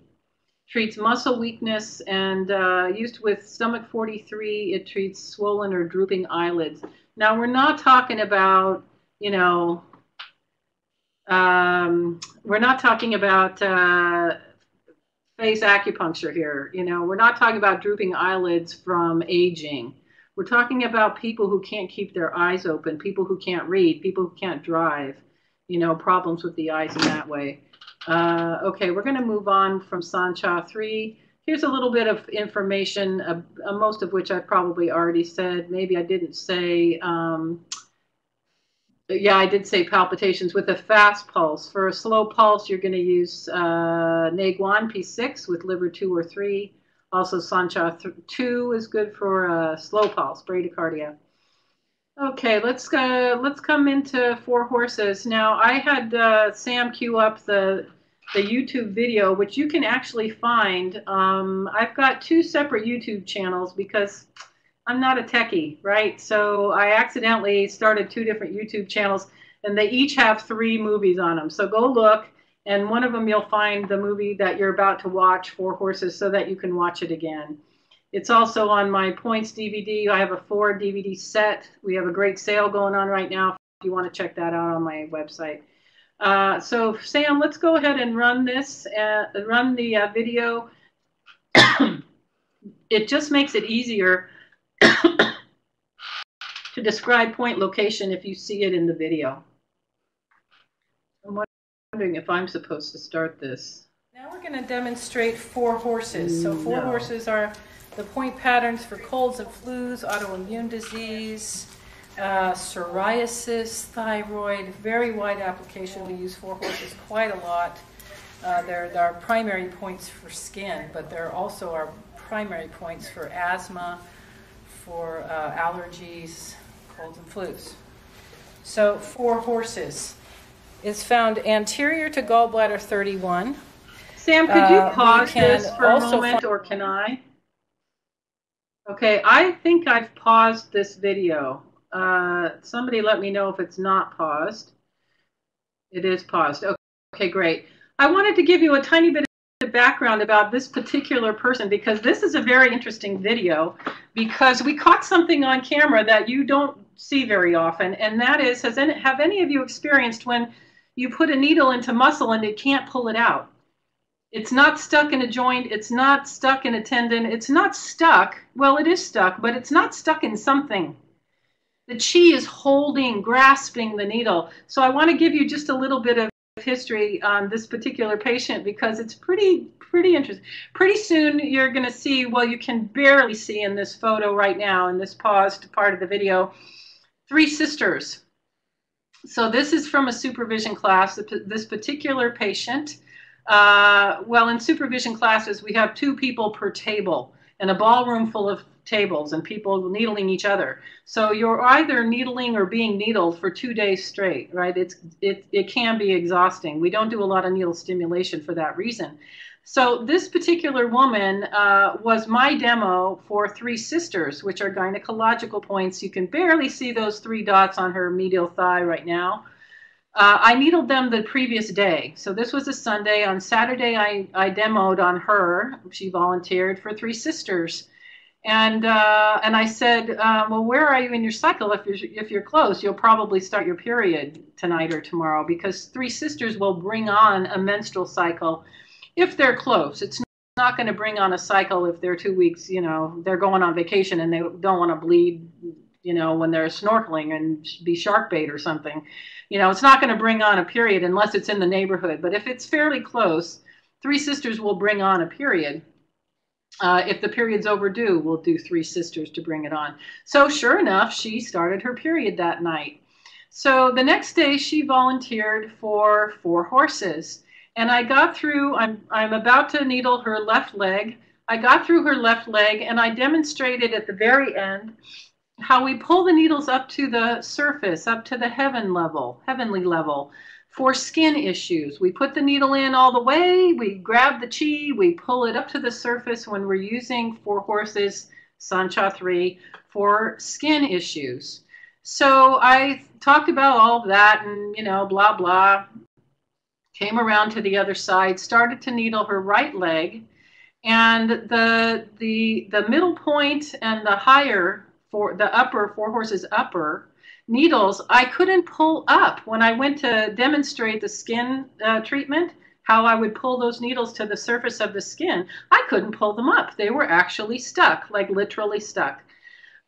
treats muscle weakness and uh, used with stomach 43, it treats swollen or drooping eyelids. Now, we're not talking about, you know, um, we're not talking about uh, face acupuncture here. You know, we're not talking about drooping eyelids from aging. We're talking about people who can't keep their eyes open, people who can't read, people who can't drive, you know, problems with the eyes in that way. Uh, okay, we're going to move on from Sancha 3. Here's a little bit of information, uh, uh, most of which I probably already said. Maybe I didn't say. Um, yeah, I did say palpitations with a fast pulse. For a slow pulse, you're going to use uh, Neiguan P6 with liver 2 or 3. Also, Sancha 2 is good for a slow pulse, bradycardia. Okay, let's uh, let's come into Four Horses. Now, I had uh, Sam queue up the the YouTube video, which you can actually find. Um, I've got two separate YouTube channels because I'm not a techie, right? So I accidentally started two different YouTube channels, and they each have three movies on them. So go look and one of them you'll find the movie that you're about to watch, Four Horses, so that you can watch it again. It's also on my Points DVD. I have a four DVD set. We have a great sale going on right now if you want to check that out on my website. Uh, so Sam, let's go ahead and run this, uh, run the uh, video. it just makes it easier to describe point location if you see it in the video wondering if I'm supposed to start this. Now we're going to demonstrate four horses. So four no. horses are the point patterns for colds and flus, autoimmune disease, uh, psoriasis, thyroid, very wide application. We use four horses quite a lot. Uh, they're, they're our primary points for skin, but they're also our primary points for asthma, for uh, allergies, colds and flus. So four horses is found anterior to gallbladder 31. Sam, could you uh, pause this for a moment, or can I? Okay, I think I've paused this video. Uh, somebody let me know if it's not paused. It is paused. Okay, okay, great. I wanted to give you a tiny bit of background about this particular person because this is a very interesting video because we caught something on camera that you don't see very often, and that is, has any, have any of you experienced when you put a needle into muscle and it can't pull it out. It's not stuck in a joint. It's not stuck in a tendon. It's not stuck. Well, it is stuck, but it's not stuck in something. The chi is holding, grasping the needle. So I want to give you just a little bit of history on this particular patient because it's pretty pretty interesting. Pretty soon you're going to see, well, you can barely see in this photo right now, in this paused part of the video, three sisters so this is from a supervision class. This particular patient, uh, well, in supervision classes, we have two people per table and a ballroom full of tables and people needling each other. So you're either needling or being needled for two days straight, right? It's, it, it can be exhausting. We don't do a lot of needle stimulation for that reason. So this particular woman uh, was my demo for Three Sisters, which are gynecological points. You can barely see those three dots on her medial thigh right now. Uh, I needled them the previous day. So this was a Sunday. On Saturday, I, I demoed on her. She volunteered for Three Sisters. And, uh, and I said, uh, well, where are you in your cycle? If you're, if you're close, you'll probably start your period tonight or tomorrow because Three Sisters will bring on a menstrual cycle if they're close. It's not going to bring on a cycle if they're two weeks, you know, they're going on vacation and they don't want to bleed, you know, when they're snorkeling and be shark bait or something. You know, it's not going to bring on a period unless it's in the neighborhood. But if it's fairly close, three sisters will bring on a period. Uh, if the period's overdue, we'll do three sisters to bring it on. So sure enough, she started her period that night. So the next day, she volunteered for four horses. And I got through, I'm, I'm about to needle her left leg. I got through her left leg and I demonstrated at the very end how we pull the needles up to the surface, up to the heaven level, heavenly level for skin issues. We put the needle in all the way, we grab the chi, we pull it up to the surface when we're using Four Horses Sancha 3 for skin issues. So I talked about all of that and, you know, blah, blah. Came around to the other side, started to needle her right leg. And the, the, the middle point and the higher, for the upper, Four Horses upper, needles I couldn't pull up when I went to demonstrate the skin uh, treatment, how I would pull those needles to the surface of the skin. I couldn't pull them up. They were actually stuck, like literally stuck.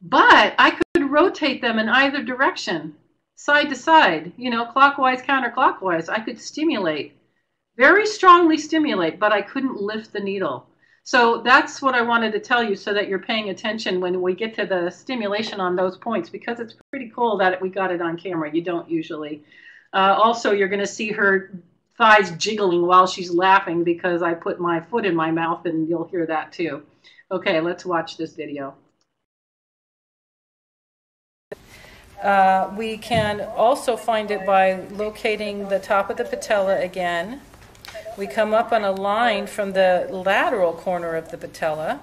But I could rotate them in either direction, side to side, you know, clockwise, counterclockwise. I could stimulate, very strongly stimulate, but I couldn't lift the needle. So that's what I wanted to tell you so that you're paying attention when we get to the stimulation on those points because it's pretty cool that we got it on camera. You don't usually. Uh, also, you're going to see her thighs jiggling while she's laughing because I put my foot in my mouth and you'll hear that too. Okay, let's watch this video. Uh, we can also find it by locating the top of the patella again we come up on a line from the lateral corner of the patella.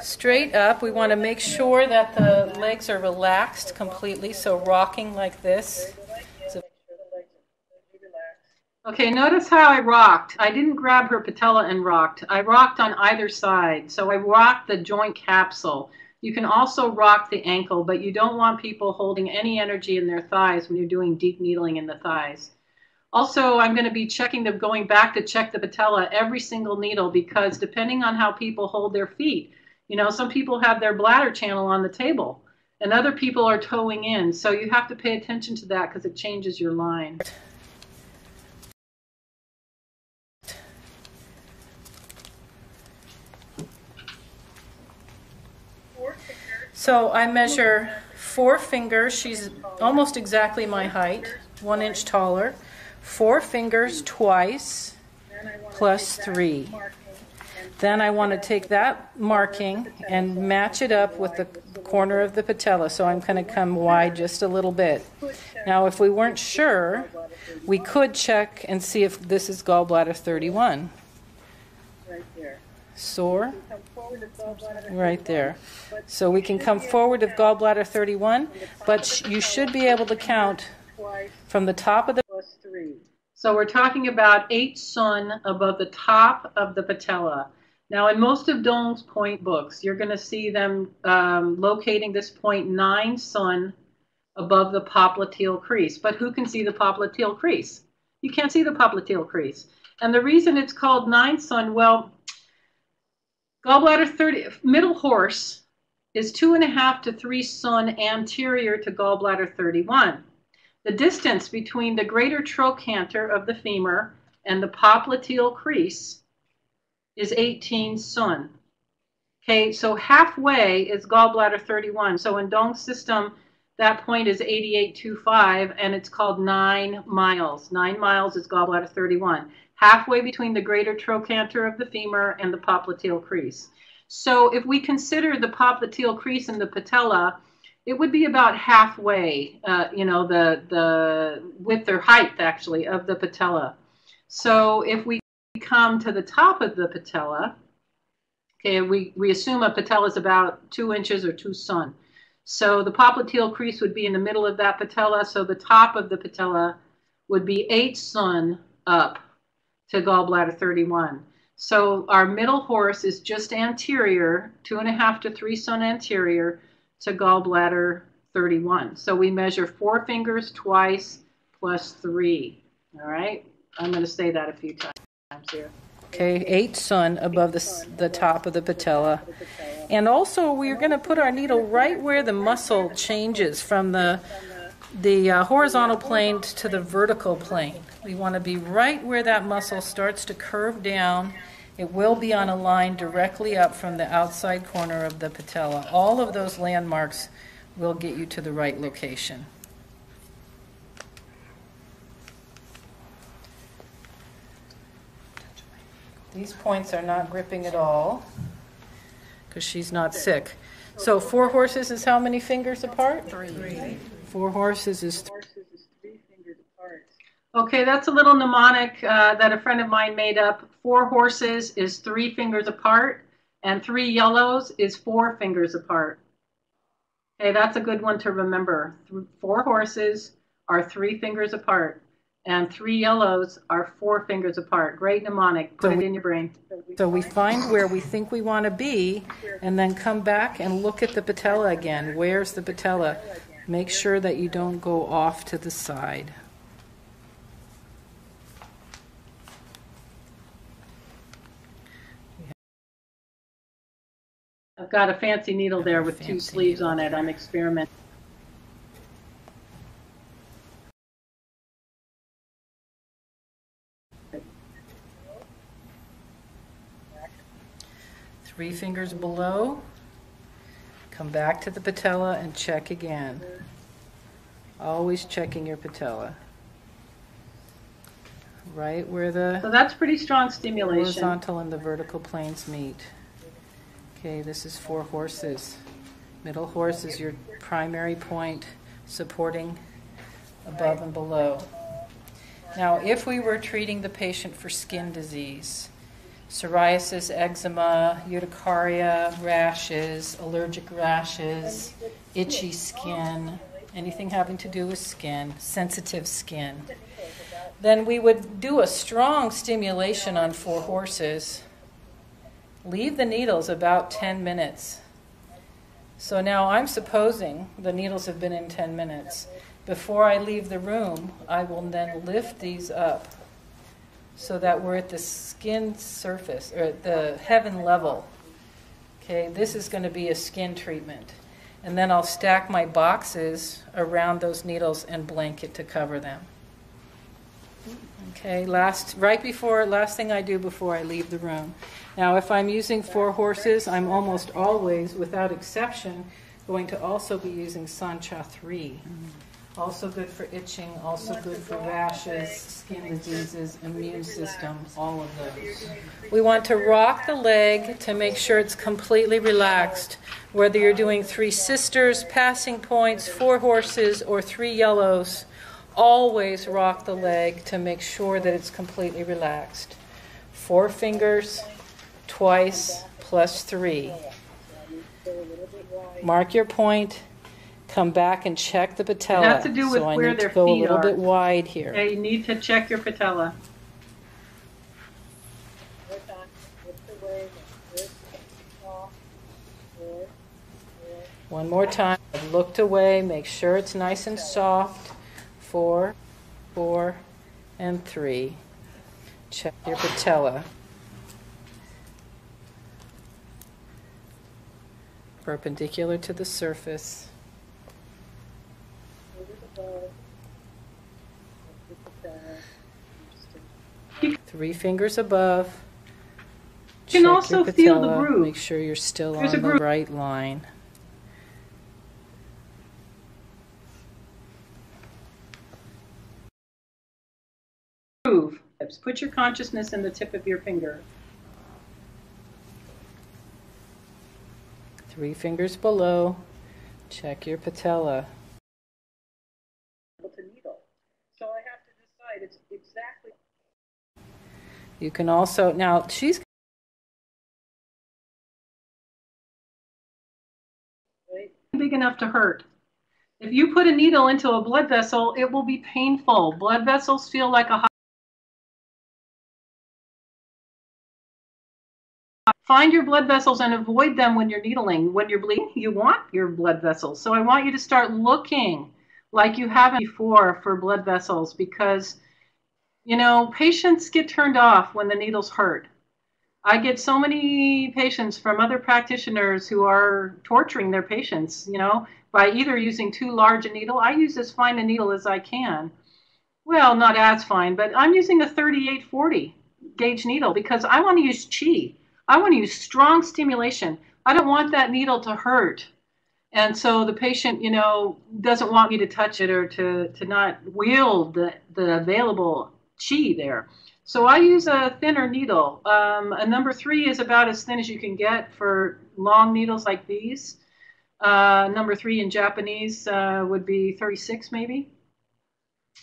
Straight up, we want to make sure that the legs are relaxed completely, so rocking like this. Okay, notice how I rocked. I didn't grab her patella and rocked. I rocked on either side. So I rocked the joint capsule. You can also rock the ankle, but you don't want people holding any energy in their thighs when you're doing deep needling in the thighs. Also, I'm going to be checking them, going back to check the patella every single needle because depending on how people hold their feet, you know, some people have their bladder channel on the table and other people are toeing in. So you have to pay attention to that because it changes your line. So I measure four fingers. She's almost exactly my height, one inch taller four fingers twice plus three. Then I want to take that marking and match it up with the corner of the patella. So I'm going to come wide just a little bit. Now, if we weren't sure, we could check and see if this is gallbladder 31. Sore? Right there. So we can come forward of gallbladder 31, but you should be able to count from the top of the so we're talking about eight sun above the top of the patella. Now, in most of Dong's point books, you're going to see them um, locating this point nine sun above the popliteal crease. But who can see the popliteal crease? You can't see the popliteal crease. And the reason it's called nine sun, well, gallbladder 30, middle horse is two and a half to three sun anterior to gallbladder 31. The distance between the greater trochanter of the femur and the popliteal crease is 18 sun. Okay, so halfway is gallbladder 31. So in Dong's system, that point is 8825 and it's called nine miles. Nine miles is gallbladder 31. Halfway between the greater trochanter of the femur and the popliteal crease. So if we consider the popliteal crease and the patella it would be about halfway, uh, you know, the, the width or height actually of the patella. So if we come to the top of the patella, okay, we, we assume a patella is about two inches or two sun. So the popliteal crease would be in the middle of that patella. So the top of the patella would be eight sun up to gallbladder 31. So our middle horse is just anterior, two and a half to three sun anterior to gallbladder 31. So we measure four fingers twice plus three. All right? I'm going to say that a few times here. Okay, eight sun above the, the top of the patella. And also, we're going to put our needle right where the muscle changes from the, the uh, horizontal plane to the vertical plane. We want to be right where that muscle starts to curve down. It will be on a line directly up from the outside corner of the patella. All of those landmarks will get you to the right location. These points are not gripping at all because she's not sick. So four horses is how many fingers apart? Three. Four horses is three. Okay, that's a little mnemonic uh, that a friend of mine made up. Four horses is three fingers apart, and three yellows is four fingers apart. Okay, that's a good one to remember. Four horses are three fingers apart and three yellows are four fingers apart. Great mnemonic. Put so it we, in your brain. So we find where we think we want to be and then come back and look at the patella again. Where's the patella? Make sure that you don't go off to the side. I've got a fancy needle there with two sleeves on it. I'm experimenting. three fingers below. Come back to the patella and check again. Always checking your patella. Right where the so that's pretty strong stimulation. Horizontal and the vertical planes meet. Okay, this is four horses. Middle horse is your primary point, supporting above and below. Now, if we were treating the patient for skin disease, psoriasis, eczema, urticaria, rashes, allergic rashes, itchy skin, anything having to do with skin, sensitive skin. Then we would do a strong stimulation on four horses. Leave the needles about 10 minutes. So now I'm supposing the needles have been in 10 minutes. Before I leave the room, I will then lift these up so that we're at the skin surface or at the heaven level. Okay, this is going to be a skin treatment. And then I'll stack my boxes around those needles and blanket to cover them. Okay, last right before last thing I do before I leave the room. Now, if I'm using four horses, I'm almost always, without exception, going to also be using Sancha 3. Also good for itching, also good for rashes, skin diseases, immune system, all of those. We want to rock the leg to make sure it's completely relaxed. Whether you're doing three sisters, passing points, four horses, or three yellows, always rock the leg to make sure that it's completely relaxed. Four fingers, twice, plus three. Mark your point come back and check the patella. It has to do with so I where need their to go feet a little are. bit wide here. Okay, you need to check your patella. One more time. I've looked away. Make sure it's nice and soft. Four, four, and three. Check your patella. Perpendicular to the surface. Three fingers above. You can also feel the groove. Make sure you're still There's on the right line. Groove. Put your consciousness in the tip of your finger. Three fingers below. Check your patella. So I have to decide it's exactly. You can also, now she's. Big enough to hurt. If you put a needle into a blood vessel, it will be painful. Blood vessels feel like a Find your blood vessels and avoid them when you're needling. When you're bleeding, you want your blood vessels. So I want you to start looking like you haven't before for blood vessels because, you know, patients get turned off when the needles hurt. I get so many patients from other practitioners who are torturing their patients, you know, by either using too large a needle. I use as fine a needle as I can. Well, not as fine, but I'm using a 3840 gauge needle because I want to use chi. I want to use strong stimulation. I don't want that needle to hurt. And so the patient, you know, doesn't want me to touch it or to, to not wield the, the available chi there. So I use a thinner needle. Um, a number three is about as thin as you can get for long needles like these. Uh, number three in Japanese uh, would be 36 maybe.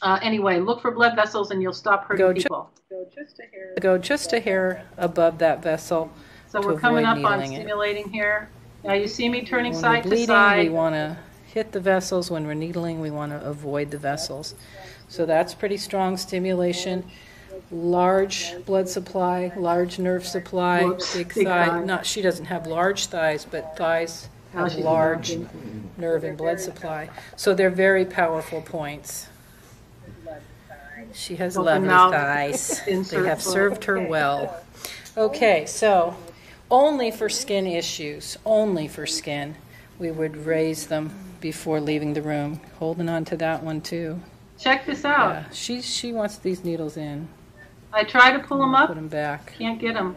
Uh, anyway, look for blood vessels and you'll stop hurting Go people. Go just a hair. Go just a hair above that vessel. So we're coming up on stimulating it. here. Now you see me turning when side bleeding, to side. We want to hit the vessels. When we're needling, we want to avoid the vessels. So that's pretty strong stimulation. Large blood supply, large nerve supply, Whoops, big, big thigh. thigh. Not she doesn't have large thighs, but thighs have large nerve and blood supply. So they're very powerful points. She has Open lovely mouth. thighs. They have served her well. Okay, so only for skin issues, only for skin, we would raise them before leaving the room. Holding on to that one too. Check this out. Yeah, she she wants these needles in. I try to pull them up. Put them back. can't get them.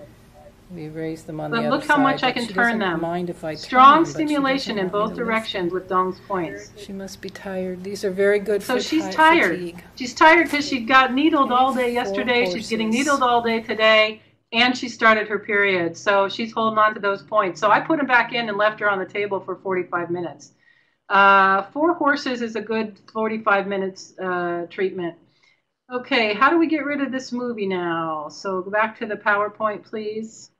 We raise them on But the other look how much I can turn them. Mind if I Strong she stimulation in both directions with Dong's points. She must be tired. These are very good So for So she's ti- tired. fatigue. She's tired because she got needled all day yesterday. She's getting needled all day today, and she started her period. So she's holding on to those points. So I put them back in and left her on the table for 45 minutes. Uh, four horses is a good 45 minutes uh, treatment. Okay, how do we get rid of this movie now? So go back to the PowerPoint, please.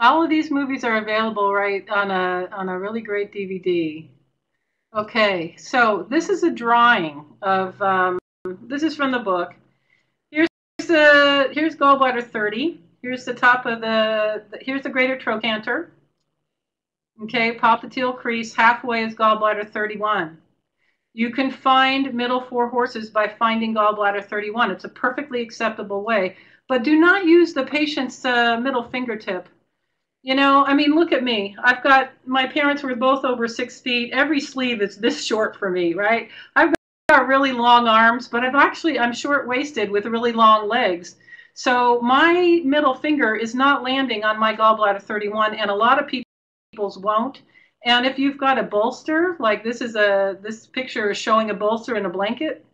All of these movies are available right on a on a really great DVD. Okay, so this is a drawing of um, this is from the book. Here's the here's gallbladder 30. Here's the top of the, the here's the greater trochanter. Okay, popliteal crease halfway is gallbladder 31. You can find middle four horses by finding gallbladder 31. It's a perfectly acceptable way, but do not use the patient's uh, middle fingertip. You know, I mean, look at me. I've got my parents were both over six feet. Every sleeve is this short for me, right? I've got really long arms, but I've actually I'm short waisted with really long legs. So my middle finger is not landing on my gallbladder 31, and a lot of people's won't. And if you've got a bolster, like this is a this picture is showing a bolster and a blanket.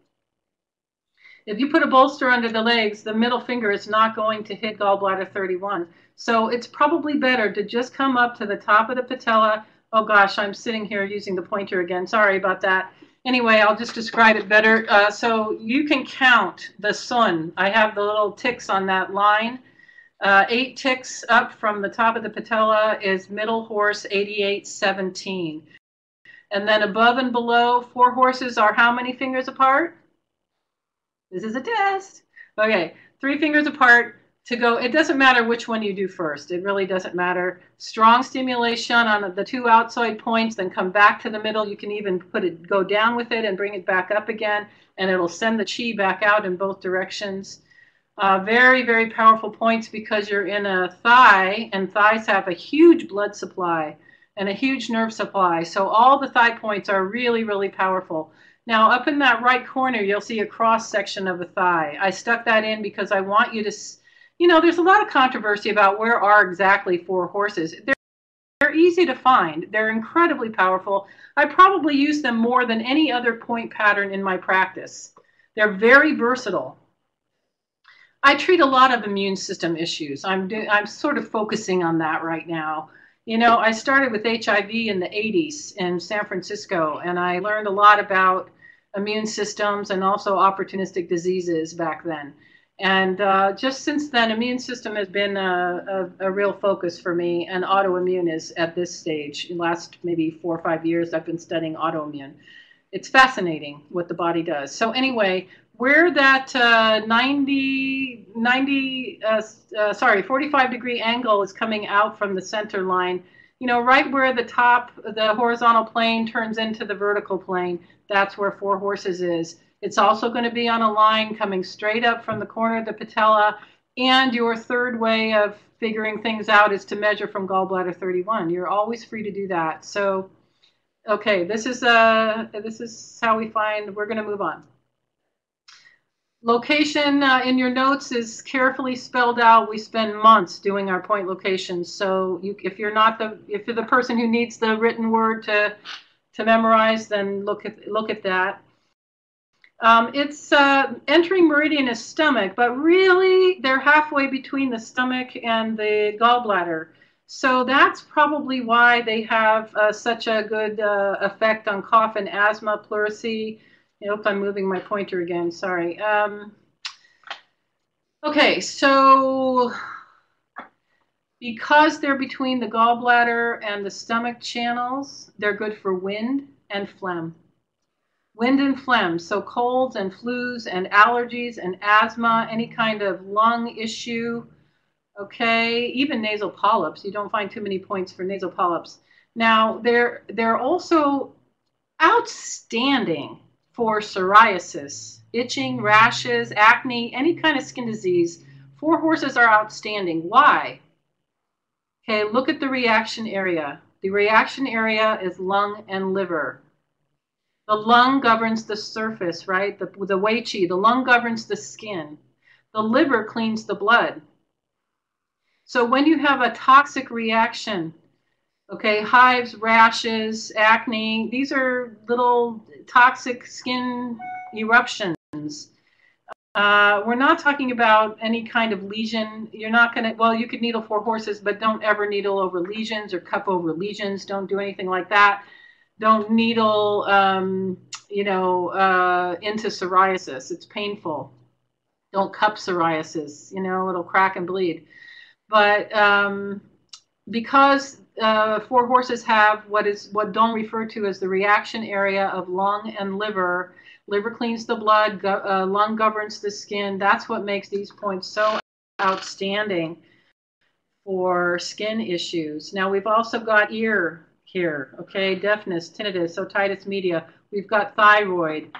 If you put a bolster under the legs, the middle finger is not going to hit gallbladder 31. So it's probably better to just come up to the top of the patella. Oh gosh, I'm sitting here using the pointer again. Sorry about that. Anyway, I'll just describe it better. Uh, so you can count the sun. I have the little ticks on that line. Uh, eight ticks up from the top of the patella is middle horse 8817. And then above and below, four horses are how many fingers apart? This is a test. Okay, three fingers apart to go. It doesn't matter which one you do first. It really doesn't matter. Strong stimulation on the two outside points, then come back to the middle. You can even put it, go down with it and bring it back up again, and it'll send the chi back out in both directions. Uh, very, very powerful points because you're in a thigh, and thighs have a huge blood supply and a huge nerve supply. So all the thigh points are really, really powerful. Now, up in that right corner, you'll see a cross section of the thigh. I stuck that in because I want you to, you know, there's a lot of controversy about where are exactly four horses. They're, they're easy to find. They're incredibly powerful. I probably use them more than any other point pattern in my practice. They're very versatile. I treat a lot of immune system issues. I'm, do, I'm sort of focusing on that right now. You know, I started with HIV in the 80s in San Francisco, and I learned a lot about immune systems and also opportunistic diseases back then. And uh, just since then, immune system has been a, a, a, real focus for me, and autoimmune is at this stage. In the last maybe four or five years, I've been studying autoimmune. It's fascinating what the body does. So anyway, where that uh, 90, 90 uh, uh, sorry, 45 degree angle is coming out from the center line, you know, right where the top, the horizontal plane turns into the vertical plane, that's where Four Horses is. It's also going to be on a line coming straight up from the corner of the patella. And your third way of figuring things out is to measure from gallbladder 31. You're always free to do that. So, okay, this is uh, this is how we find. We're going to move on. Location uh, in your notes is carefully spelled out. We spend months doing our point locations. So you, if you're not the if you're the person who needs the written word to to memorize, then look at look at that. Um, it's uh, entering meridian is stomach, but really they're halfway between the stomach and the gallbladder. So that's probably why they have uh, such a good uh, effect on cough and asthma, pleurisy, I hope I'm moving my pointer again. Sorry. Um, okay, so because they're between the gallbladder and the stomach channels, they're good for wind and phlegm. Wind and phlegm, so colds and flus and allergies and asthma, any kind of lung issue, okay, even nasal polyps. You don't find too many points for nasal polyps. Now, they're, they're also outstanding for psoriasis, itching, rashes, acne, any kind of skin disease, four horses are outstanding. Why? Okay, look at the reaction area. The reaction area is lung and liver. The lung governs the surface, right? The, the Wei Qi. The lung governs the skin. The liver cleans the blood. So when you have a toxic reaction, okay, hives, rashes, acne, these are little toxic skin eruptions. Uh, we're not talking about any kind of lesion. You're not going to, well, you could needle four horses, but don't ever needle over lesions or cup over lesions. Don't do anything like that. Don't needle, um, you know, uh, into psoriasis. It's painful. Don't cup psoriasis, you know, it'll crack and bleed. But um, because uh, four horses have what is what Dong referred to as the reaction area of lung and liver. Liver cleans the blood, go, uh, lung governs the skin. That's what makes these points so outstanding for skin issues. Now we've also got ear here, okay, deafness, tinnitus, otitis media. We've got thyroid.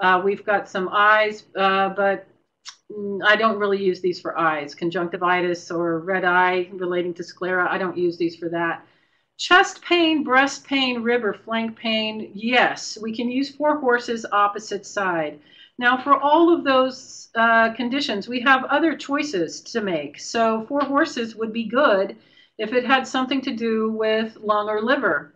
Uh, we've got some eyes, uh, but Mm, I don't really use these for eyes. Conjunctivitis or red eye relating to sclera, I don't use these for that. Chest pain, breast pain, rib or flank pain, yes, we can use four horses opposite side. Now, for all of those uh, conditions, we have other choices to make. So, four horses would be good if it had something to do with lung or liver,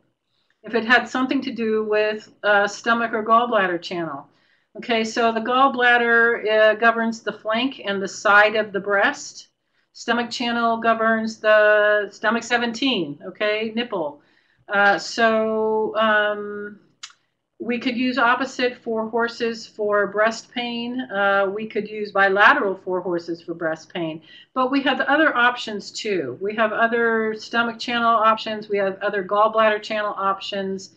if it had something to do with uh, stomach or gallbladder channel. Okay, so the gallbladder uh, governs the flank and the side of the breast. Stomach channel governs the stomach 17, okay, nipple. Uh, so um, we could use opposite four horses for breast pain. Uh, we could use bilateral four horses for breast pain. But we have other options too. We have other stomach channel options. We have other gallbladder channel options.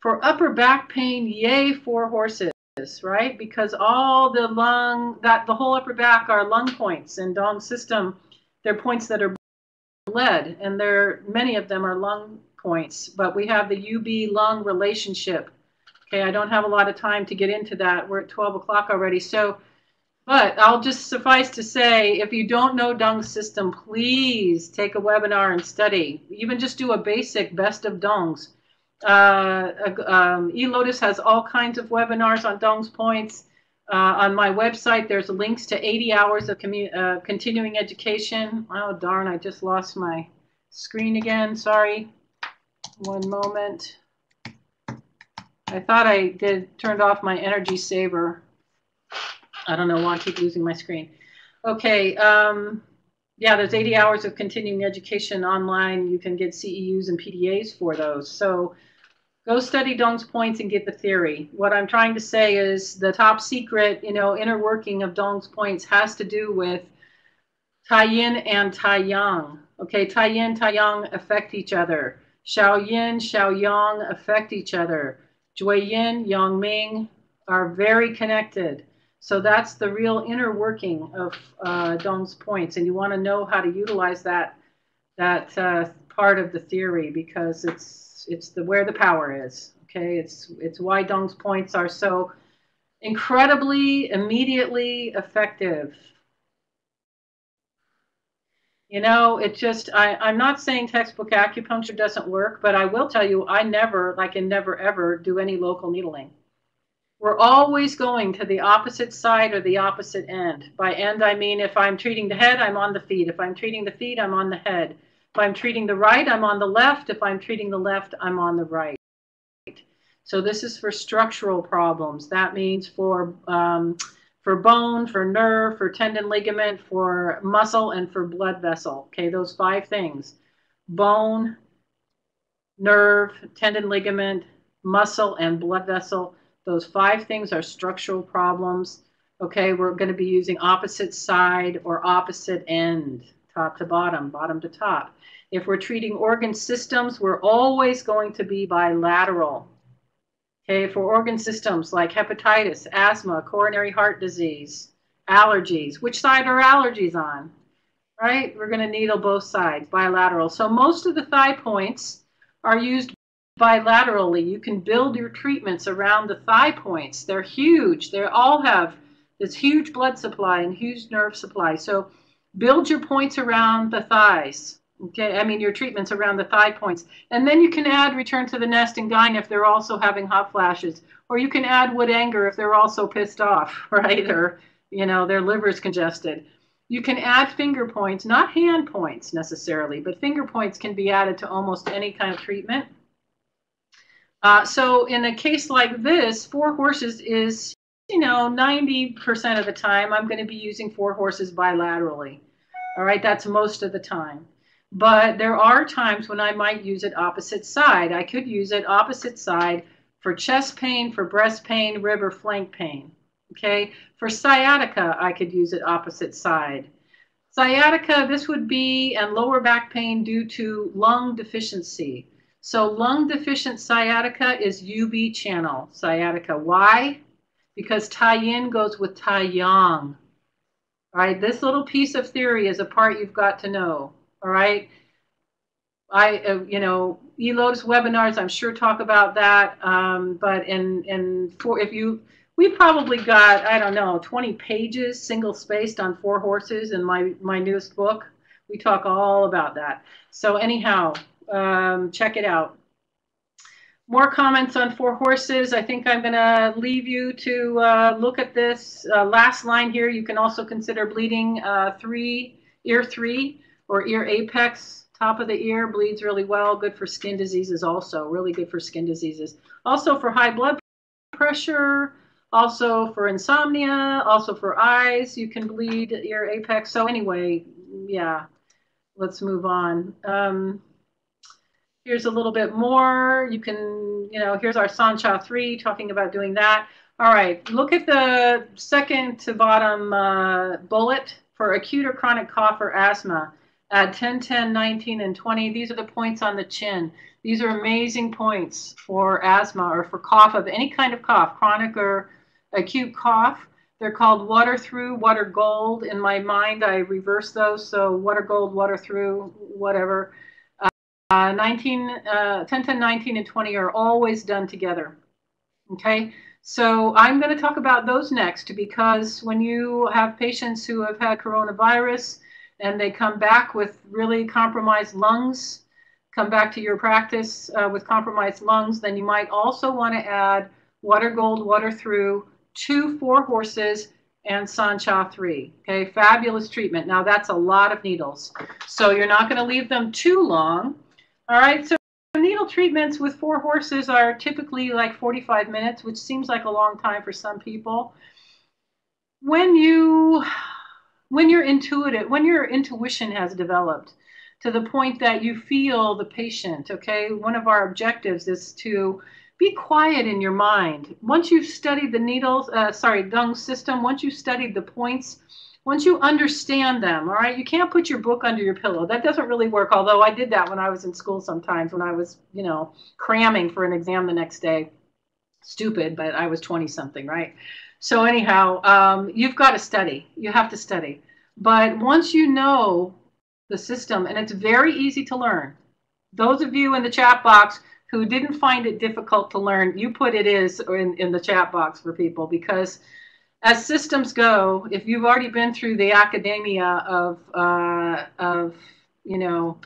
For upper back pain, yay, four horses right? Because all the lung, that the whole upper back are lung points in Dong's system. They're points that are lead, and there many of them are lung points. But we have the UB lung relationship. Okay, I don't have a lot of time to get into that. We're at 12 o'clock already. So, but I'll just suffice to say, if you don't know Dong's system, please take a webinar and study. Even just do a basic best of Dong's uh, um, eLotus has all kinds of webinars on Dong's Points. Uh, on my website, there's links to 80 hours of uh, continuing education. Oh, darn, I just lost my screen again. Sorry. One moment. I thought I did turned off my energy saver. I don't know why I keep losing my screen. Okay. Um, yeah, there's 80 hours of continuing education online. You can get CEUs and PDAs for those. So go study Dong's points and get the theory. What I'm trying to say is the top secret, you know, inner working of Dong's points has to do with Tai Yin and Tai Yang. Okay, Tai Yin, Tai Yang affect each other. Shao Yin, Shao Yang affect each other. Jue Yin, Yang Ming are very connected. So that's the real inner working of uh, Dong's points, and you want to know how to utilize that that uh, part of the theory because it's the where the power is. Okay, it's it's why Dong's points are so incredibly immediately effective. You know, it just, I, I'm not saying textbook acupuncture doesn't work, but I will tell you, I never, like in never ever, do any local needling. We're always going to the opposite side or the opposite end. By end, I mean if I'm treating the head, I'm on the feet. If I'm treating the feet, I'm on the head. If I'm treating the right, I'm on the left. If I'm treating the left, I'm on the right. So this is for structural problems. That means for um, for bone, for nerve, for tendon ligament, for muscle, and for blood vessel. Okay, those five things. Bone, nerve, tendon ligament, muscle, and blood vessel. Those five things are structural problems. Okay, we're going to be using opposite side or opposite end, top to bottom, bottom to top. If we're treating organ systems, we're always going to be bilateral. Okay, for organ systems like hepatitis, asthma, coronary heart disease, allergies. Which side are allergies on? Right? We're going to needle both sides, bilateral. So most of the thigh points are used bilaterally. You can build your treatments around the thigh points. They're huge. They all have this huge blood supply and huge nerve supply. So build your points around the thighs. Okay, I mean your treatments around the thigh points. And then you can add return to the nest and gyne if they're also having hot flashes. Or you can add wood anger if they're also pissed off, right? Or, you know, their liver's congested. You can add finger points, not hand points necessarily, but finger points can be added to almost any kind of treatment. Uh, so in a case like this, four horses is, you know, 90% of the time I'm going to be using four horses bilaterally. All right, that's most of the time. But there are times when I might use it opposite side. I could use it opposite side for chest pain, for breast pain, rib or flank pain. Okay, for sciatica, I could use it opposite side. Sciatica, this would be, and lower back pain due to lung deficiency. So lung deficient sciatica is UB channel sciatica. Why? Because Tai Yin goes with Tai Yang. All right, this little piece of theory is a part you've got to know. All right. I, uh, you know, eLotus webinars, I'm sure talk about that. Um, but in, in for, if you, we probably got, I don't know, 20 pages single spaced on four horses in my, my newest book. We talk all about that. So anyhow, um, check it out. More comments on four horses. I think I'm going to leave you to uh, look at this uh, last line here. You can also consider bleeding uh, three, ear three or ear apex, top of the ear, bleeds really well, good for skin diseases also, really good for skin diseases. Also for high blood pressure, also for insomnia, also for eyes, you can bleed ear apex. So anyway, yeah, let's move on. Um, here's a little bit more. You can, you know, here's our Sancha 3 talking about doing that. All right, look at the second to bottom uh, bullet for acute or chronic cough or asthma at 10, 10, 19, and 20. These are the points on the chin. These are amazing points for asthma or for cough of any kind of cough, chronic or acute cough. They're called water through, water gold. In my mind, I reverse those. So water gold, water through, whatever. Uh, 19, uh, 10, 10, 19, and 20 are always done together. Okay, so I'm going to talk about those next because when you have patients who have had coronavirus, and they come back with really compromised lungs, come back to your practice uh, with compromised lungs, then you might also want to add water gold, water through, two four horses, and Sancha 3. Okay, fabulous treatment. Now that's a lot of needles. So you're not going to leave them too long. All right, so needle treatments with four horses are typically like 45 minutes, which seems like a long time for some people. When you when you're intuitive, when your intuition has developed to the point that you feel the patient, okay, one of our objectives is to be quiet in your mind. Once you've studied the needles, uh, sorry, Dong system, once you've studied the points, once you understand them, all right, you can't put your book under your pillow. That doesn't really work, although I did that when I was in school sometimes when I was, you know, cramming for an exam the next day. stupid, but I was 20 something, right? So anyhow, um, you've got to study. You have to study. But once you know the system, and it's very easy to learn. Those of you in the chat box who didn't find it difficult to learn, you put it is in, in the chat box for people because as systems go, if you've already been through the academia of, uh, of you know,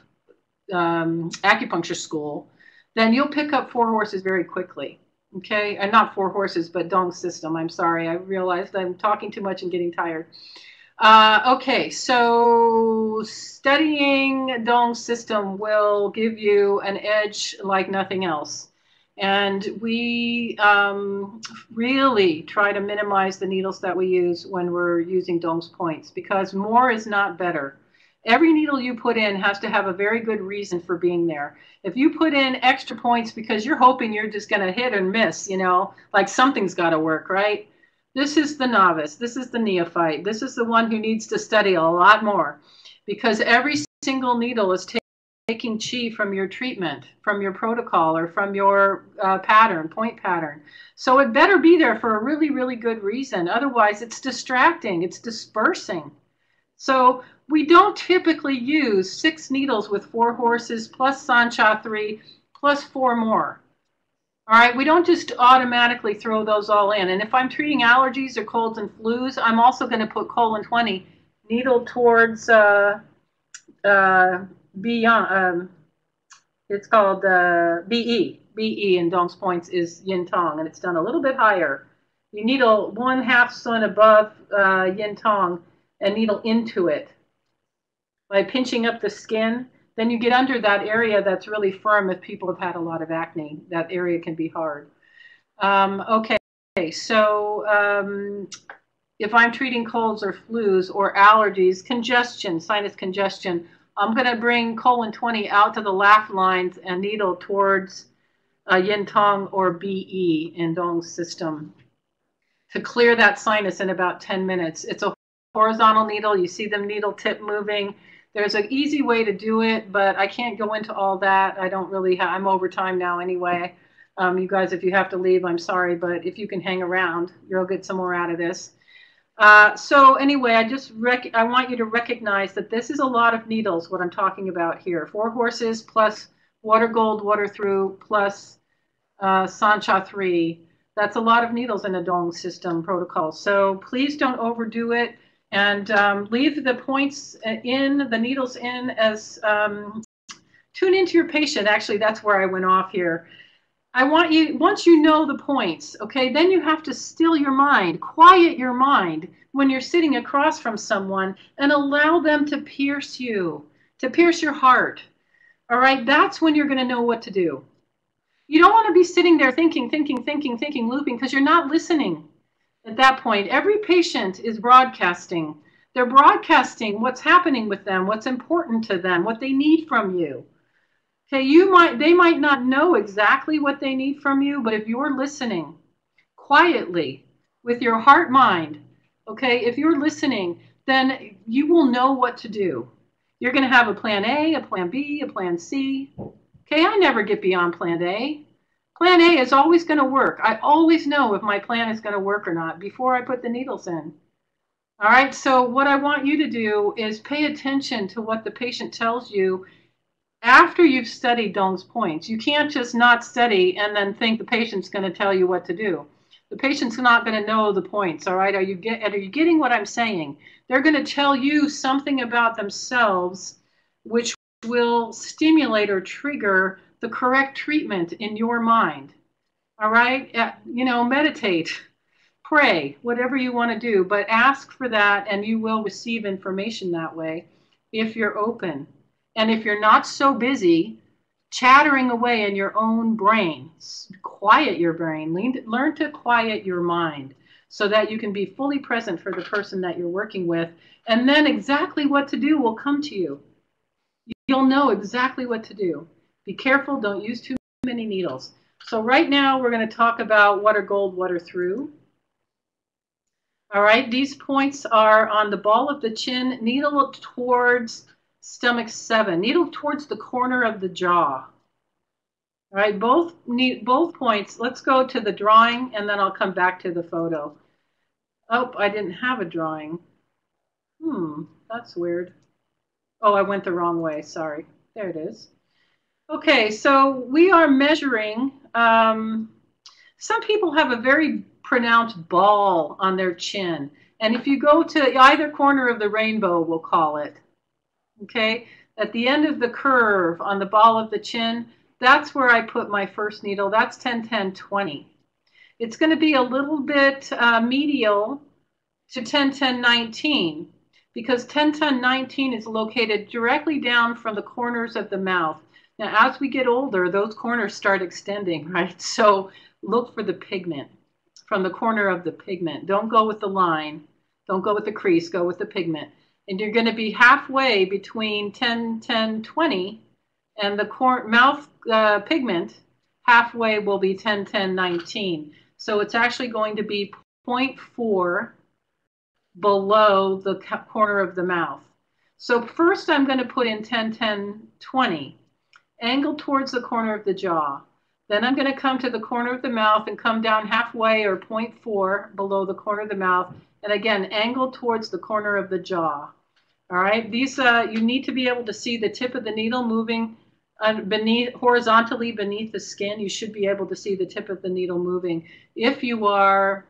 um, acupuncture school, then you'll pick up four horses very quickly. Okay, and not four horses, but dong system. I'm sorry, I realized I'm talking too much and getting tired. Uh, okay, so studying Dong system will give you an edge like nothing else. And we um, really try to minimize the needles that we use when we're using Dong's points because more is not better. Every needle you put in has to have a very good reason for being there. If you put in extra points because you're hoping you're just going to hit and miss, you know, like something's got to work, right? This is the novice. This is the neophyte. This is the one who needs to study a lot more because every single needle is taking chi from your treatment, from your protocol, or from your uh, pattern, point pattern. So it better be there for a really, really good reason. Otherwise, it's distracting, it's dispersing. So we don't typically use six needles with four horses plus Sancha three plus four more. All right, we don't just automatically throw those all in. And if I'm treating allergies or colds and flus, I'm also going to put colon 20 needle towards uh, uh, beyond. Um, it's called uh, BE. BE in Dong's points is yin tang, and it's done a little bit higher. You needle one half cun above uh, yin tang and needle into it by pinching up the skin then you get under that area that's really firm if people have had a lot of acne. That area can be hard. Um, okay, so um, if I'm treating colds or flus or allergies, congestion, sinus congestion, I'm going to bring colon 20 out to the laugh lines and needle towards uh, yin tang or BE in Dong's system to clear that sinus in about 10 minutes. It's a horizontal needle. You see the needle tip moving. There's an easy way to do it, but I can't go into all that. I don't really have, I'm over time now anyway. Um, you guys, if you have to leave, I'm sorry, but if you can hang around, you'll get some more out of this. Uh, so anyway, I just I want you to recognize that this is a lot of needles, what I'm talking about here. Four horses plus water gold, water through, plus uh, Sancha 3. That's a lot of needles in a Dong system protocol. So please don't overdo it and um, leave the points in, the needles in as um, tune into your patient. Actually, that's where I went off here. I want you, once you know the points, okay, then you have to still your mind, quiet your mind when you're sitting across from someone and allow them to pierce you, to pierce your heart. All right, that's when you're going to know what to do. You don't want to be sitting there thinking, thinking, thinking, thinking, looping because you're not listening at that point, every patient is broadcasting. They're broadcasting what's happening with them, what's important to them, what they need from you. Okay, you might they might not know exactly what they need from you, but if you're listening quietly with your heart mind, okay, if you're listening, then you will know what to do. You're going to have a plan A, a plan B, a plan C. Okay, I never get beyond plan A. Plan A is always going to work. I always know if my plan is going to work or not before I put the needles in. All right, so what I want you to do is pay attention to what the patient tells you after you've studied Dong's points. You can't just not study and then think the patient's going to tell you what to do. The patient's not going to know the points, all right? Are you, get, are you getting what I'm saying? They're going to tell you something about themselves which will stimulate or trigger the correct treatment in your mind. All right? You know, meditate, pray, whatever you want to do, but ask for that and you will receive information that way if you're open. And if you're not so busy chattering away in your own brain, quiet your brain, learn to quiet your mind so that you can be fully present for the person that you're working with. And then exactly what to do will come to you. You'll know exactly what to do. Be careful, don't use too many needles. So right now we're going to talk about water gold, water through. All right, these points are on the ball of the chin, needle towards stomach seven, needle towards the corner of the jaw. All right, both need both points. Let's go to the drawing and then I'll come back to the photo. Oh, I didn't have a drawing. Hmm, that's weird. Oh, I went the wrong way. Sorry. There it is. Okay, so we are measuring. Um, some people have a very pronounced ball on their chin. And if you go to either corner of the rainbow, we'll call it, okay, at the end of the curve on the ball of the chin, that's where I put my first needle. That's 10, 10, 20. It's going to be a little bit uh, medial to 10, 10, 19 because 10, 10, 19 is located directly down from the corners of the mouth. Now, as we get older, those corners start extending, right? So look for the pigment from the corner of the pigment. Don't go with the line. Don't go with the crease. Go with the pigment. And you're going to be halfway between 10, 10, 20 and the mouth uh, pigment halfway will be 10, 10, 19. So it's actually going to be 0.4 below the corner of the mouth. So first I'm going to put in 10, 10, 20, angled towards the corner of the jaw. Then I'm going to come to the corner of the mouth and come down halfway or 0.4 below the corner of the mouth. And again, angle towards the corner of the jaw. All right, these uh, you need to be able to see the tip of the needle moving beneath horizontally beneath the skin. You should be able to see the tip of the needle moving. If you are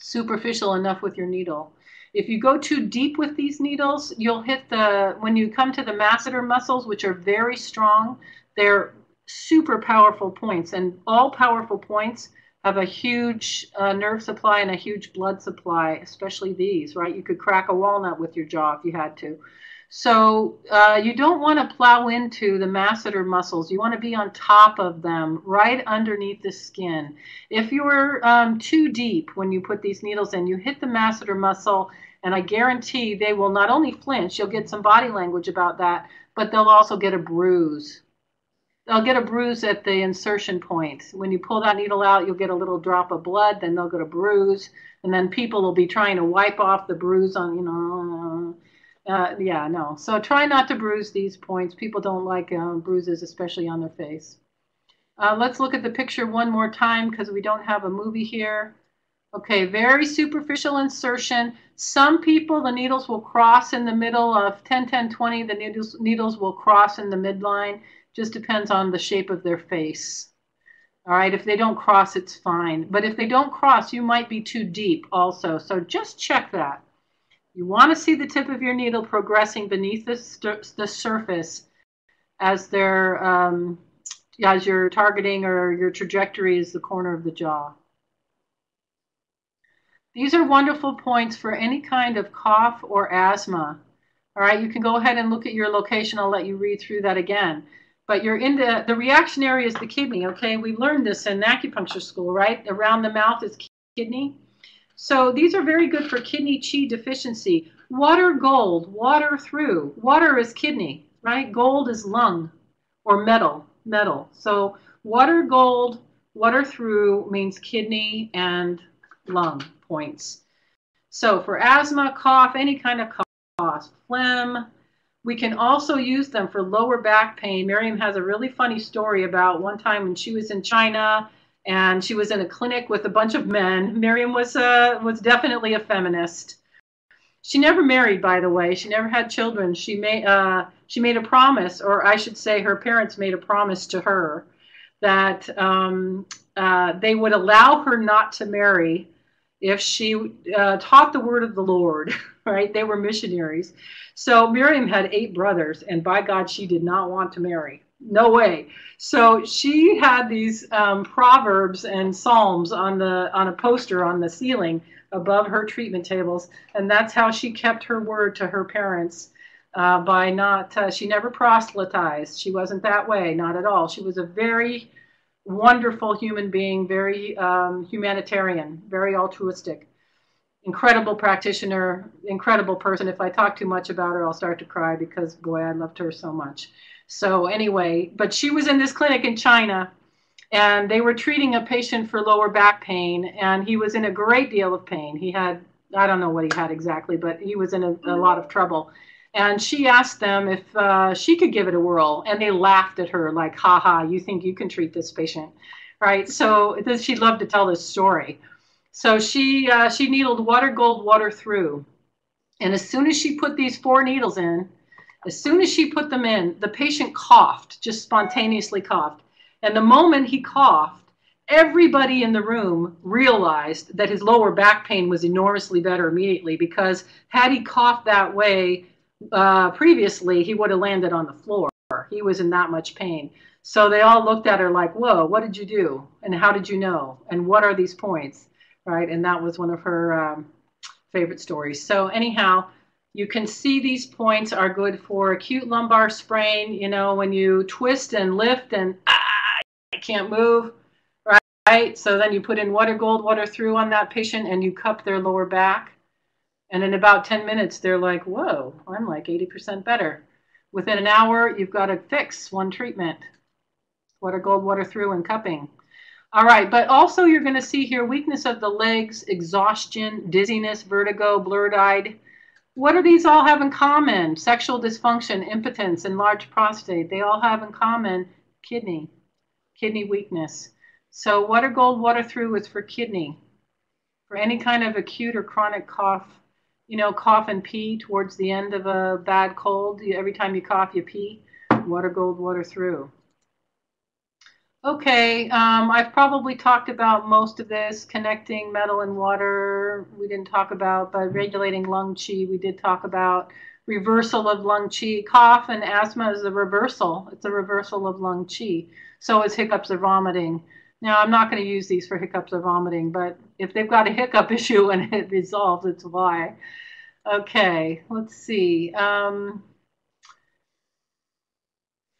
superficial enough with your needle. If you go too deep with these needles, you'll hit the, when you come to the masseter muscles, which are very strong, they're super powerful points. And all powerful points have a huge uh, nerve supply and a huge blood supply, especially these, right? You could crack a walnut with your jaw if you had to. So uh, you don't want to plow into the masseter muscles. You want to be on top of them, right underneath the skin. If you're um, too deep when you put these needles in, you hit the masseter muscle, and I guarantee they will not only flinch, you'll get some body language about that, but they'll also get a bruise. They'll get a bruise at the insertion point. When you pull that needle out, you'll get a little drop of blood, then they'll get a bruise, and then people will be trying to wipe off the bruise on, you know, uh, yeah, no. So try not to bruise these points. People don't like uh, bruises, especially on their face. Uh, let's look at the picture one more time because we don't have a movie here. Okay, very superficial insertion. Some people, the needles will cross in the middle of 10, 10, 20. The needles, needles will cross in the midline. Just depends on the shape of their face. All right, if they don't cross, it's fine. But if they don't cross, you might be too deep also. So just check that. You want to see the tip of your needle progressing beneath the, the surface as they're um, as you're targeting or your trajectory is the corner of the jaw. These are wonderful points for any kind of cough or asthma. All right, you can go ahead and look at your location. I'll let you read through that again. But you're in the, the reaction area is the kidney, okay? We learned this in acupuncture school, right? Around the mouth is kidney. So these are very good for kidney qi deficiency. Water gold, water through. Water is kidney, right? Gold is lung or metal, metal. So water gold, water through means kidney and lung points. So for asthma, cough, any kind of cough, phlegm, we can also use them for lower back pain. Miriam has a really funny story about one time when she was in China and she was in a clinic with a bunch of men. Miriam was uh, was definitely a feminist. She never married, by the way. She never had children. She made uh, she made a promise, or I should say, her parents made a promise to her that um, uh, they would allow her not to marry if she uh, taught the word of the Lord. Right? They were missionaries. So Miriam had eight brothers, and by God, she did not want to marry no way. So she had these um, proverbs and psalms on the on a poster on the ceiling above her treatment tables, and that's how she kept her word to her parents uh, by not. Uh, she never proselytized. She wasn't that way, not at all. She was a very wonderful human being, very um, humanitarian, very altruistic. Incredible practitioner, incredible person. If I talk too much about her, I'll start to cry because, boy, I loved her so much. So anyway, but she was in this clinic in China and they were treating a patient for lower back pain and he was in a great deal of pain. He had I don't know what he had exactly, but he was in a, a lot of trouble. And she asked them if uh, she could give it a whirl, and they laughed at her like, "Ha ha! You think you can treat this patient?" Right? So she loved to tell this story. So she uh, she needled water gold water through, and as soon as she put these four needles in, as soon as she put them in, the patient coughed, just spontaneously coughed. And the moment he coughed, everybody in the room realized that his lower back pain was enormously better immediately because had he coughed that way uh, previously, he would have landed on the floor. He was in that much pain. So they all looked at her like, whoa, what did you do? And how did you know? And what are these points? Right? And that was one of her um, favorite stories. So, anyhow, you can see these points are good for acute lumbar sprain. You know, when you twist and lift and ah, I can't move, right? So then you put in water gold water through on that patient and you cup their lower back. And in about 10 minutes, they're like, whoa, I'm like 80% better. Within an hour, you've got to fix, one treatment. Water gold water through and cupping. All right, but also you're going to see here weakness of the legs, exhaustion, dizziness, vertigo, blurred eyed. What do these all have in common? Sexual dysfunction, impotence, enlarged prostate. They all have in common kidney, kidney weakness. So water gold water through is for kidney. For any kind of acute or chronic cough, you know, cough and pee towards the end of a bad cold. Every time you cough, you pee. Water gold water through. Okay, um, I've probably talked about most of this, connecting metal and water, we didn't talk about, but regulating lung qi, we did talk about. Reversal of lung qi. Cough and asthma is a reversal. It's a reversal of lung qi. So is hiccups or vomiting. Now, I'm not going to use these for hiccups or vomiting, but if they've got a hiccup issue and it resolves, it's why. Okay, let's see. Um,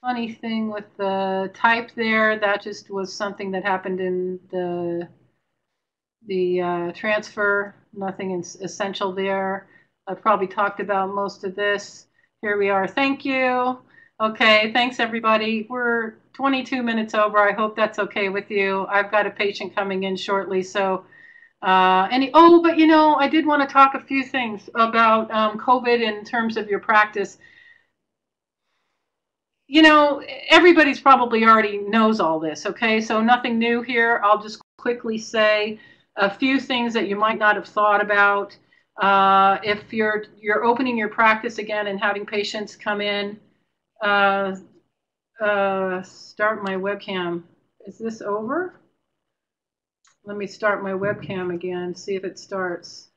funny thing with the type there. That just was something that happened in the the uh, transfer. Nothing essential there. I've probably talked about most of this. Here we are. Thank you. Okay, thanks everybody. We're 22 minutes over. I hope that's okay with you. I've got a patient coming in shortly, so uh, any. Oh, but you know, I did want to talk a few things about um, COVID in terms of your practice you know, everybody's probably already knows all this, okay? So nothing new here. I'll just quickly say a few things that you might not have thought about. Uh, if you're you're opening your practice again and having patients come in, uh, uh, start my webcam. Is this over? Let me start my webcam again, see if it starts.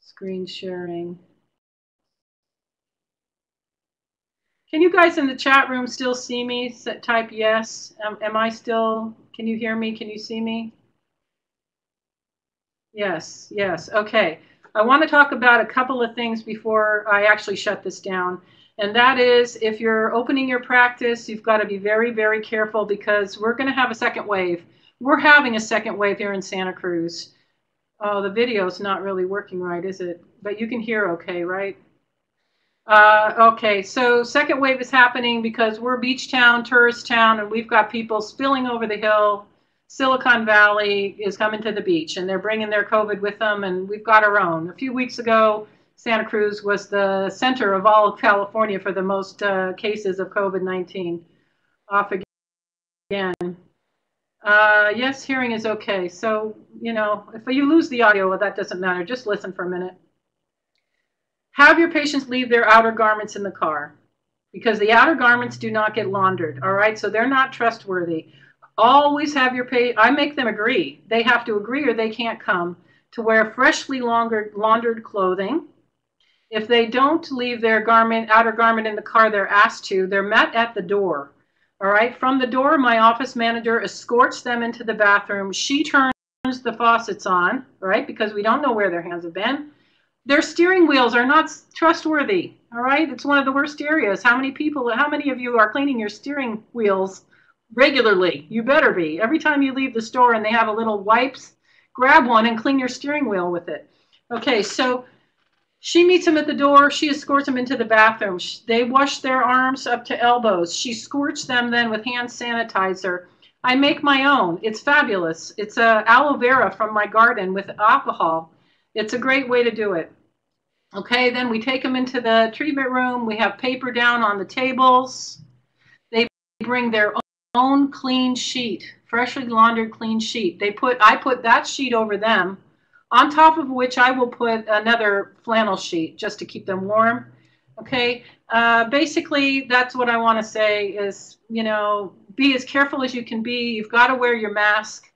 Screen sharing. Can you guys in the chat room still see me? Type yes. Um, am I still, can you hear me? Can you see me? Yes, yes. Okay. I want to talk about a couple of things before I actually shut this down. And that is if you're opening your practice, you've got to be very, very careful because we're going to have a second wave. We're having a second wave here in Santa Cruz. Oh, the video's not really working right, is it? But you can hear okay, right? Uh, okay, so second wave is happening because we're beach town, tourist town, and we've got people spilling over the hill. Silicon Valley is coming to the beach, and they're bringing their COVID with them, and we've got our own. A few weeks ago, Santa Cruz was the center of all of California for the most uh, cases of COVID-19. Off again. Uh, yes, hearing is okay. So, you know, if you lose the audio, well, that doesn't matter. Just listen for a minute. Have your patients leave their outer garments in the car because the outer garments do not get laundered. All right, so they're not trustworthy. Always have your patient, I make them agree. They have to agree or they can't come to wear freshly laundered, laundered clothing. If they don't leave their garment, outer garment in the car, they're asked to. They're met at the door. All right, from the door, my office manager escorts them into the bathroom. She turns the faucets on, right, because we don't know where their hands have been. Their steering wheels are not trustworthy. All right, it's one of the worst areas. How many people, how many of you are cleaning your steering wheels regularly? You better be. Every time you leave the store and they have a little wipes, grab one and clean your steering wheel with it. Okay, so she meets him at the door. She escorts him into the bathroom. They wash their arms up to elbows. She squirts them then with hand sanitizer. I make my own. It's fabulous. It's a aloe vera from my garden with alcohol. It's a great way to do it. Okay, then we take them into the treatment room. We have paper down on the tables. They bring their own clean sheet, freshly laundered clean sheet. They put I put that sheet over them, on top of which I will put another flannel sheet just to keep them warm. Okay, uh, basically that's what I want to say is, you know, be as careful as you can be. You've got to wear your mask.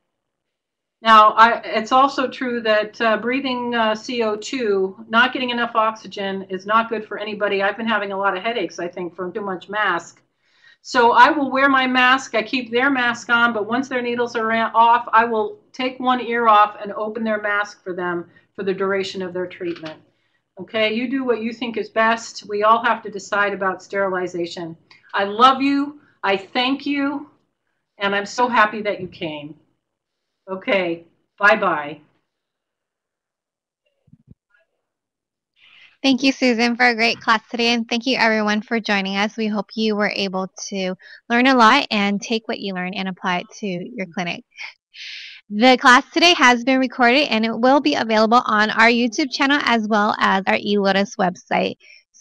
Now, I, it's also true that uh, breathing uh, CO2, not getting enough oxygen, is not good for anybody. I've been having a lot of headaches, I think, from too much mask. So I will wear my mask. I keep their mask on, but once their needles are off, I will take one ear off and open their mask for them for the duration of their treatment. Okay, you do what you think is best. We all have to decide about sterilization. I love you. I thank you. And I'm so happy that you came. Okay, bye bye. Thank you, Susan, for a great class today, and thank you, everyone, for joining us. We hope you were able to learn a lot and take what you learned and apply it to your clinic. The class today has been recorded and it will be available on our YouTube channel as well as our eLotus website.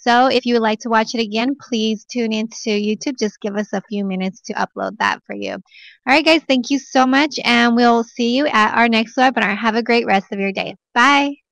So if you would like to watch it again, please tune into YouTube. Just give us a few minutes to upload that for you. All right, guys, thank you so much, and we'll see you at our next webinar. Have a great rest of your day. Bye.